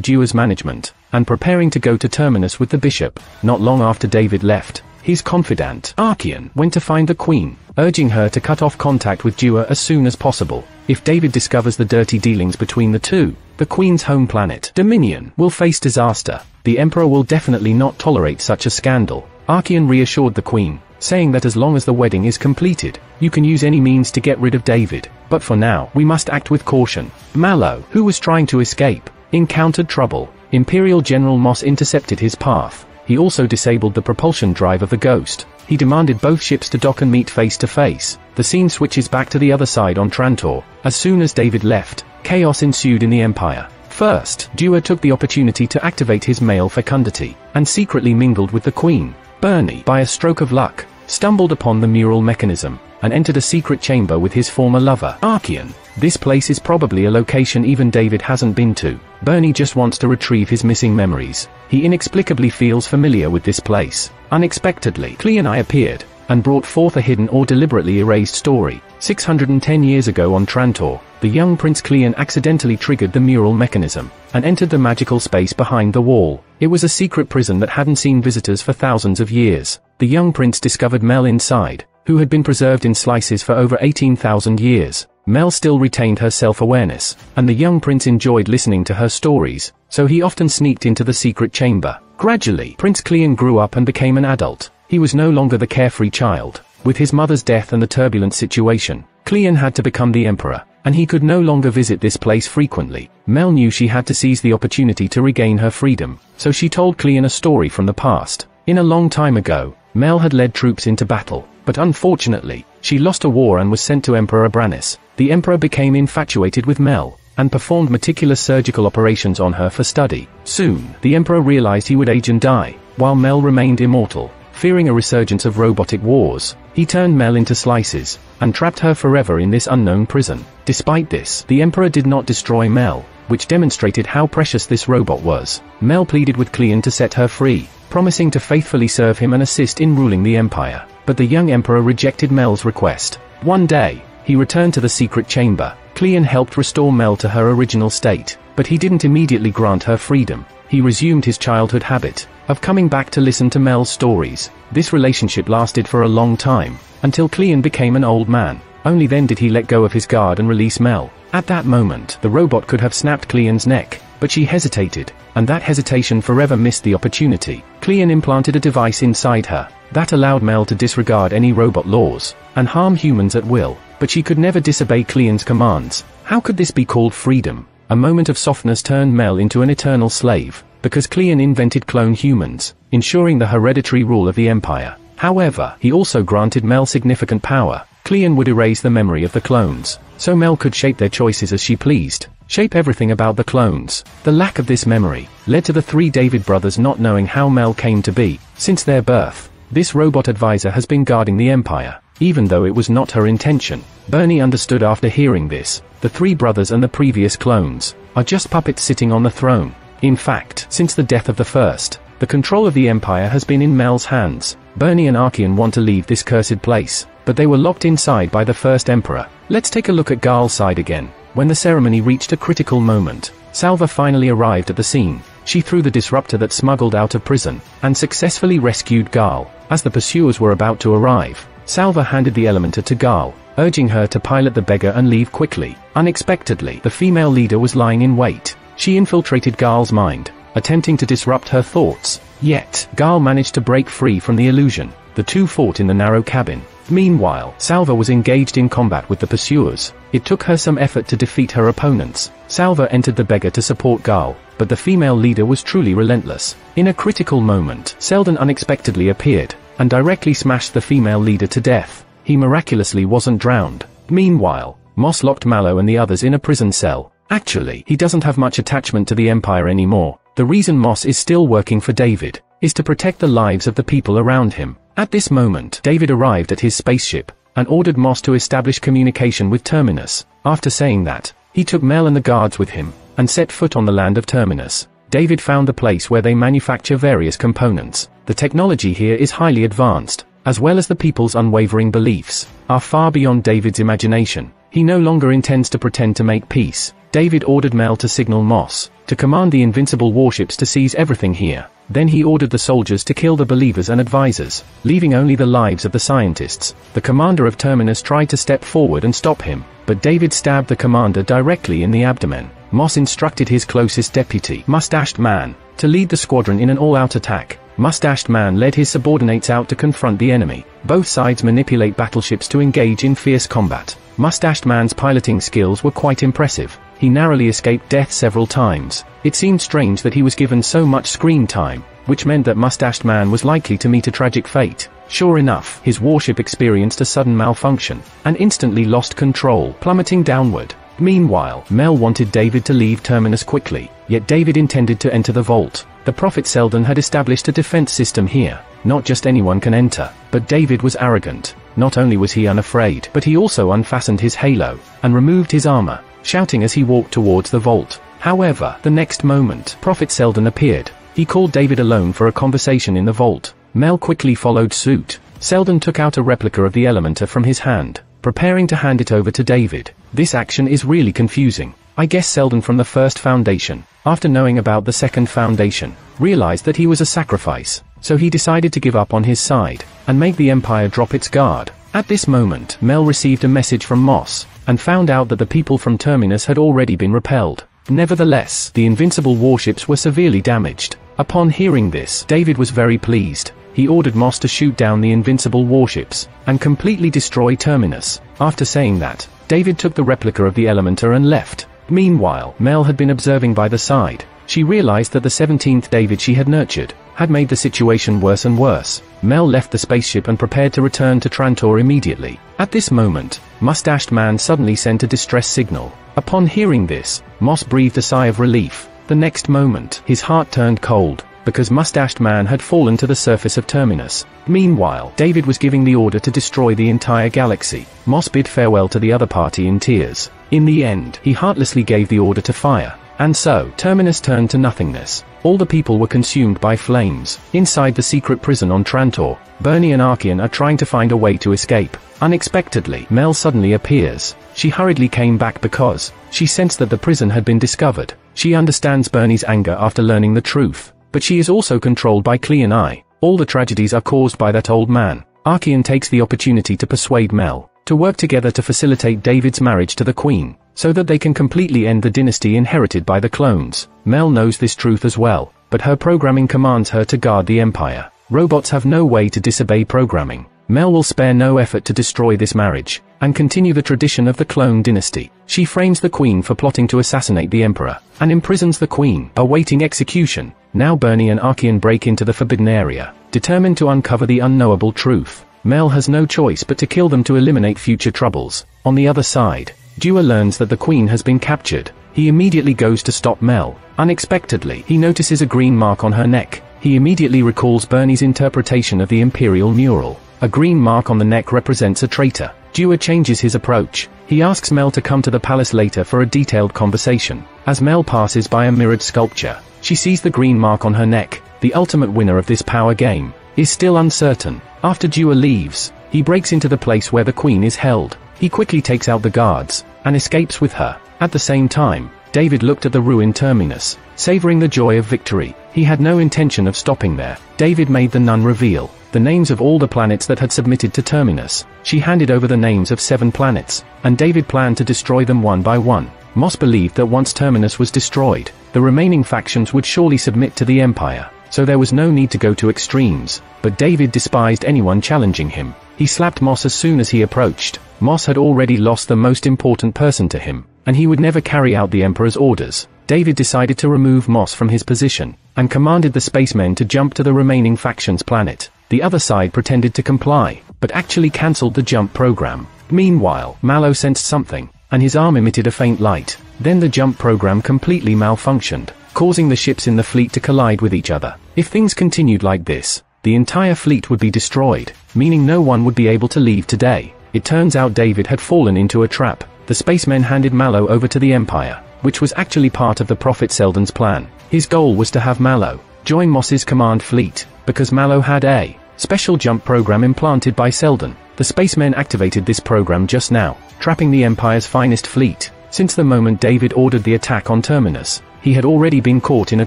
Dewar's management, and preparing to go to Terminus with the bishop. Not long after David left, his confidant, Archeon, went to find the Queen, urging her to cut off contact with Dewar as soon as possible. If David discovers the dirty dealings between the two, the Queen's home planet, Dominion, will face disaster. The Emperor will definitely not tolerate such a scandal. Archeon reassured the Queen, saying that as long as the wedding is completed, you can use any means to get rid of David, but for now, we must act with caution. Mallow, who was trying to escape, encountered trouble. Imperial General Moss intercepted his path. He also disabled the propulsion drive of the Ghost. He demanded both ships to dock and meet face to face. The scene switches back to the other side on Trantor. As soon as David left, chaos ensued in the Empire. First, Dewar took the opportunity to activate his male fecundity, and secretly mingled with the Queen. Bernie, by a stroke of luck, stumbled upon the mural mechanism, and entered a secret chamber with his former lover, Archeon. This place is probably a location even David hasn't been to. Bernie just wants to retrieve his missing memories. He inexplicably feels familiar with this place. Unexpectedly, Cleon I appeared, and brought forth a hidden or deliberately erased story. 610 years ago on Trantor, the young Prince Cleon accidentally triggered the mural mechanism, and entered the magical space behind the wall. It was a secret prison that hadn't seen visitors for thousands of years. The young prince discovered Mel inside, who had been preserved in slices for over 18,000 years. Mel still retained her self-awareness, and the young prince enjoyed listening to her stories, so he often sneaked into the secret chamber. Gradually, Prince Cleon grew up and became an adult. He was no longer the carefree child. With his mother's death and the turbulent situation, Cleon had to become the emperor, and he could no longer visit this place frequently. Mel knew she had to seize the opportunity to regain her freedom, so she told Cleon a story from the past. In a long time ago, Mel had led troops into battle, but unfortunately, she lost a war and was sent to Emperor Abranis. The emperor became infatuated with Mel, and performed meticulous surgical operations on her for study. Soon, the emperor realized he would age and die, while Mel remained immortal. Fearing a resurgence of robotic wars, he turned Mel into slices, and trapped her forever in this unknown prison. Despite this, the Emperor did not destroy Mel, which demonstrated how precious this robot was. Mel pleaded with Cleon to set her free, promising to faithfully serve him and assist in ruling the Empire. But the young Emperor rejected Mel's request. One day, he returned to the secret chamber. Cleon helped restore Mel to her original state, but he didn't immediately grant her freedom. He resumed his childhood habit, of coming back to listen to Mel's stories. This relationship lasted for a long time, until Cleon became an old man. Only then did he let go of his guard and release Mel. At that moment, the robot could have snapped Cleon's neck, but she hesitated, and that hesitation forever missed the opportunity. Cleon implanted a device inside her, that allowed Mel to disregard any robot laws, and harm humans at will, but she could never disobey Cleon's commands. How could this be called freedom? A moment of softness turned Mel into an eternal slave, because Cleon invented clone humans, ensuring the hereditary rule of the Empire. However, he also granted Mel significant power. Cleon would erase the memory of the clones, so Mel could shape their choices as she pleased, shape everything about the clones. The lack of this memory led to the three David brothers not knowing how Mel came to be. Since their birth, this robot advisor has been guarding the Empire, even though it was not her intention. Bernie understood after hearing this, the three brothers and the previous clones, are just puppets sitting on the throne, in fact, since the death of the first, the control of the Empire has been in Mel's hands. Bernie and Archeon want to leave this cursed place, but they were locked inside by the first Emperor. Let's take a look at Gaal's side again. When the ceremony reached a critical moment, Salva finally arrived at the scene. She threw the disruptor that smuggled out of prison, and successfully rescued Gaal. As the pursuers were about to arrive, Salva handed the Elementor to Gaal, urging her to pilot the beggar and leave quickly. Unexpectedly, the female leader was lying in wait. She infiltrated Gaal's mind, attempting to disrupt her thoughts. Yet, Gaal managed to break free from the illusion. The two fought in the narrow cabin. Meanwhile, Salva was engaged in combat with the pursuers. It took her some effort to defeat her opponents. Salva entered the beggar to support Gaal, but the female leader was truly relentless. In a critical moment, Selden unexpectedly appeared, and directly smashed the female leader to death. He miraculously wasn't drowned. Meanwhile, Moss locked Mallow and the others in a prison cell, Actually, he doesn't have much attachment to the Empire anymore. The reason Moss is still working for David is to protect the lives of the people around him. At this moment, David arrived at his spaceship and ordered Moss to establish communication with Terminus. After saying that, he took Mel and the guards with him and set foot on the land of Terminus. David found the place where they manufacture various components. The technology here is highly advanced, as well as the people's unwavering beliefs, are far beyond David's imagination. He no longer intends to pretend to make peace. David ordered Mel to signal Moss, to command the invincible warships to seize everything here. Then he ordered the soldiers to kill the believers and advisors, leaving only the lives of the scientists. The commander of Terminus tried to step forward and stop him, but David stabbed the commander directly in the abdomen. Moss instructed his closest deputy, Mustached Man, to lead the squadron in an all-out attack. Mustached Man led his subordinates out to confront the enemy. Both sides manipulate battleships to engage in fierce combat. Mustached Man's piloting skills were quite impressive, he narrowly escaped death several times. It seemed strange that he was given so much screen time, which meant that Mustached Man was likely to meet a tragic fate. Sure enough, his warship experienced a sudden malfunction, and instantly lost control, plummeting downward. Meanwhile, Mel wanted David to leave Terminus quickly, yet David intended to enter the vault. The Prophet Seldon had established a defense system here. Not just anyone can enter, but David was arrogant. Not only was he unafraid, but he also unfastened his halo, and removed his armor, shouting as he walked towards the vault. However, the next moment, Prophet Seldon appeared. He called David alone for a conversation in the vault. Mel quickly followed suit. Seldon took out a replica of the Elementor from his hand, preparing to hand it over to David. This action is really confusing. I guess Seldon from the first foundation, after knowing about the second foundation, realized that he was a sacrifice, so he decided to give up on his side, and make the Empire drop its guard. At this moment, Mel received a message from Moss, and found out that the people from Terminus had already been repelled. Nevertheless, the invincible warships were severely damaged. Upon hearing this, David was very pleased. He ordered Moss to shoot down the invincible warships, and completely destroy Terminus. After saying that, David took the replica of the Elementor and left. Meanwhile, Mel had been observing by the side. She realized that the 17th David she had nurtured, had made the situation worse and worse. Mel left the spaceship and prepared to return to Trantor immediately. At this moment, Mustached Man suddenly sent a distress signal. Upon hearing this, Moss breathed a sigh of relief. The next moment, his heart turned cold, because Mustached Man had fallen to the surface of Terminus. Meanwhile, David was giving the order to destroy the entire galaxy. Moss bid farewell to the other party in tears. In the end, he heartlessly gave the order to fire. And so, Terminus turned to nothingness. All the people were consumed by flames. Inside the secret prison on Trantor, Bernie and Archean are trying to find a way to escape. Unexpectedly, Mel suddenly appears. She hurriedly came back because, she sensed that the prison had been discovered. She understands Bernie's anger after learning the truth. But she is also controlled by Cleon I. All the tragedies are caused by that old man. Archean takes the opportunity to persuade Mel to work together to facilitate David's marriage to the Queen, so that they can completely end the dynasty inherited by the clones. Mel knows this truth as well, but her programming commands her to guard the Empire. Robots have no way to disobey programming. Mel will spare no effort to destroy this marriage, and continue the tradition of the clone dynasty. She frames the queen for plotting to assassinate the emperor, and imprisons the queen, awaiting execution. Now Bernie and Archean break into the forbidden area, determined to uncover the unknowable truth. Mel has no choice but to kill them to eliminate future troubles. On the other side, Dua learns that the queen has been captured. He immediately goes to stop Mel. Unexpectedly, he notices a green mark on her neck. He immediately recalls Bernie's interpretation of the imperial mural. A green mark on the neck represents a traitor. Dua changes his approach. He asks Mel to come to the palace later for a detailed conversation. As Mel passes by a mirrored sculpture, she sees the green mark on her neck. The ultimate winner of this power game is still uncertain. After Dua leaves, he breaks into the place where the queen is held. He quickly takes out the guards, and escapes with her. At the same time, David looked at the ruined terminus, savoring the joy of victory. He had no intention of stopping there. David made the nun reveal the names of all the planets that had submitted to Terminus. She handed over the names of seven planets, and David planned to destroy them one by one. Moss believed that once Terminus was destroyed, the remaining factions would surely submit to the Empire, so there was no need to go to extremes, but David despised anyone challenging him. He slapped Moss as soon as he approached. Moss had already lost the most important person to him, and he would never carry out the Emperor's orders. David decided to remove Moss from his position, and commanded the spacemen to jump to the remaining faction's planet. The other side pretended to comply, but actually cancelled the jump program. Meanwhile, Mallow sensed something, and his arm emitted a faint light. Then the jump program completely malfunctioned, causing the ships in the fleet to collide with each other. If things continued like this, the entire fleet would be destroyed, meaning no one would be able to leave today. It turns out David had fallen into a trap. The spacemen handed Mallow over to the Empire, which was actually part of the Prophet Seldon's plan. His goal was to have Mallow join Moss's command fleet, because Mallow had a special jump program implanted by Seldon. The spacemen activated this program just now, trapping the Empire's finest fleet. Since the moment David ordered the attack on Terminus, he had already been caught in a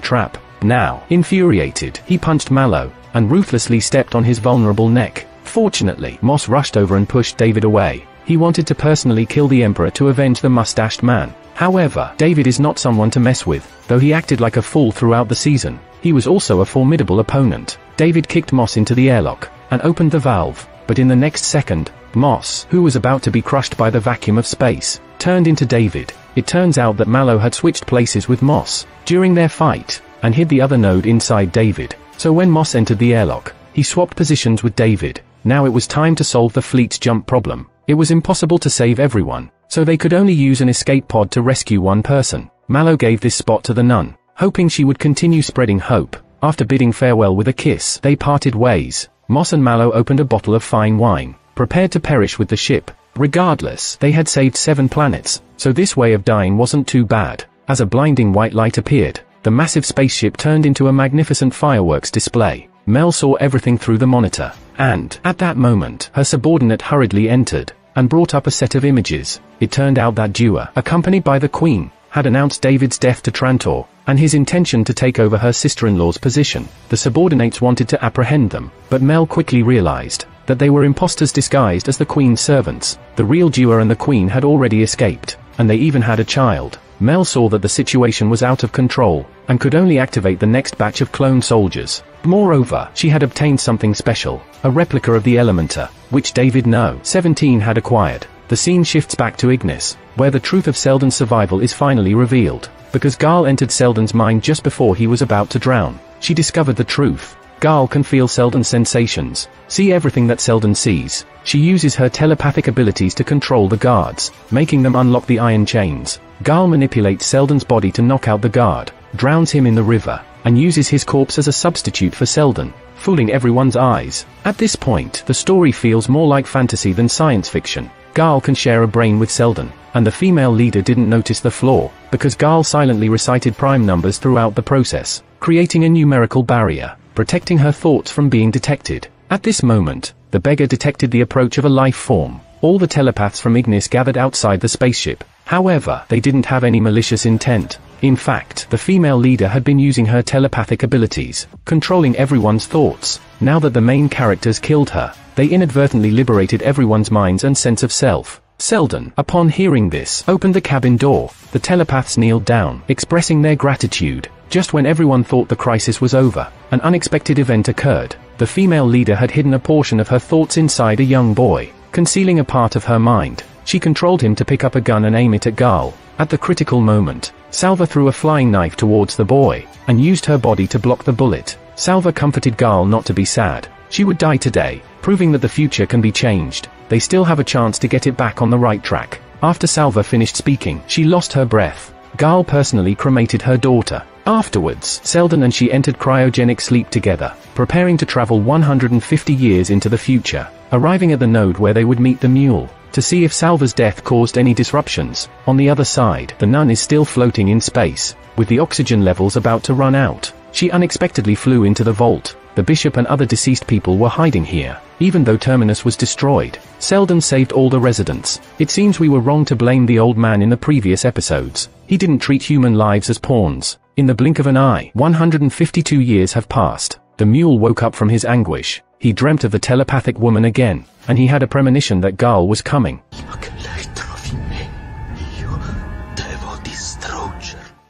trap. Now, infuriated, he punched Mallow, and ruthlessly stepped on his vulnerable neck. Fortunately, Moss rushed over and pushed David away. He wanted to personally kill the Emperor to avenge the mustached man. However, David is not someone to mess with, though he acted like a fool throughout the season. He was also a formidable opponent. David kicked Moss into the airlock, and opened the valve, but in the next second, Moss, who was about to be crushed by the vacuum of space, turned into David. It turns out that Mallow had switched places with Moss, during their fight, and hid the other node inside David. So when Moss entered the airlock, he swapped positions with David. Now it was time to solve the fleet's jump problem. It was impossible to save everyone, so they could only use an escape pod to rescue one person. Mallow gave this spot to the nun, hoping she would continue spreading hope. After bidding farewell with a kiss, they parted ways. Moss and Mallow opened a bottle of fine wine, prepared to perish with the ship. Regardless, they had saved seven planets, so this way of dying wasn't too bad. As a blinding white light appeared, the massive spaceship turned into a magnificent fireworks display. Mel saw everything through the monitor, and, at that moment, her subordinate hurriedly entered, and brought up a set of images. It turned out that Dua, accompanied by the Queen, had announced David's death to Trantor, and his intention to take over her sister-in-law's position. The subordinates wanted to apprehend them, but Mel quickly realized that they were imposters disguised as the Queen's servants. The real Dua and the Queen had already escaped, and they even had a child. Mel saw that the situation was out of control, and could only activate the next batch of clone soldiers. Moreover, she had obtained something special, a replica of the Elementor, which David No. 17 had acquired. The scene shifts back to Ignis, where the truth of Seldon's survival is finally revealed. Because Gaal entered Seldon's mind just before he was about to drown, she discovered the truth. Gaal can feel Seldon's sensations, see everything that Seldon sees. She uses her telepathic abilities to control the guards, making them unlock the iron chains. Gaal manipulates Seldon's body to knock out the guard, drowns him in the river, and uses his corpse as a substitute for Seldon, fooling everyone's eyes. At this point, the story feels more like fantasy than science fiction. Gaal can share a brain with Seldon, and the female leader didn't notice the flaw, because Gaal silently recited prime numbers throughout the process, creating a numerical barrier, protecting her thoughts from being detected. At this moment, the beggar detected the approach of a life form. All the telepaths from Ignis gathered outside the spaceship. However, they didn't have any malicious intent. In fact, the female leader had been using her telepathic abilities, controlling everyone's thoughts. Now that the main characters killed her, they inadvertently liberated everyone's minds and sense of self. Seldon, upon hearing this, opened the cabin door. The telepaths kneeled down, expressing their gratitude. Just when everyone thought the crisis was over, an unexpected event occurred. The female leader had hidden a portion of her thoughts inside a young boy, concealing a part of her mind. She controlled him to pick up a gun and aim it at Gaal. At the critical moment, Salva threw a flying knife towards the boy, and used her body to block the bullet. Salva comforted Gaal not to be sad. She would die today, proving that the future can be changed. They still have a chance to get it back on the right track. After Salva finished speaking, she lost her breath. Gaal personally cremated her daughter. Afterwards, Seldon and she entered cryogenic sleep together, preparing to travel 150 years into the future, arriving at the node where they would meet the mule to see if Salva's death caused any disruptions. On the other side, the nun is still floating in space, with the oxygen levels about to run out. She unexpectedly flew into the vault. The bishop and other deceased people were hiding here. Even though Terminus was destroyed, Seldon saved all the residents. It seems we were wrong to blame the old man in the previous episodes. He didn't treat human lives as pawns. In the blink of an eye, 152 years have passed. The mule woke up from his anguish. He dreamt of the telepathic woman again, and he had a premonition that Gaal was coming.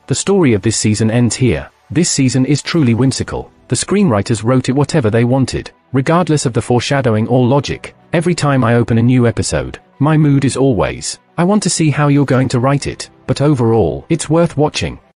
The story of this season ends here. This season is truly whimsical. The screenwriters wrote it whatever they wanted, regardless of the foreshadowing or logic. Every time I open a new episode, my mood is always, I want to see how you're going to write it, but overall, it's worth watching.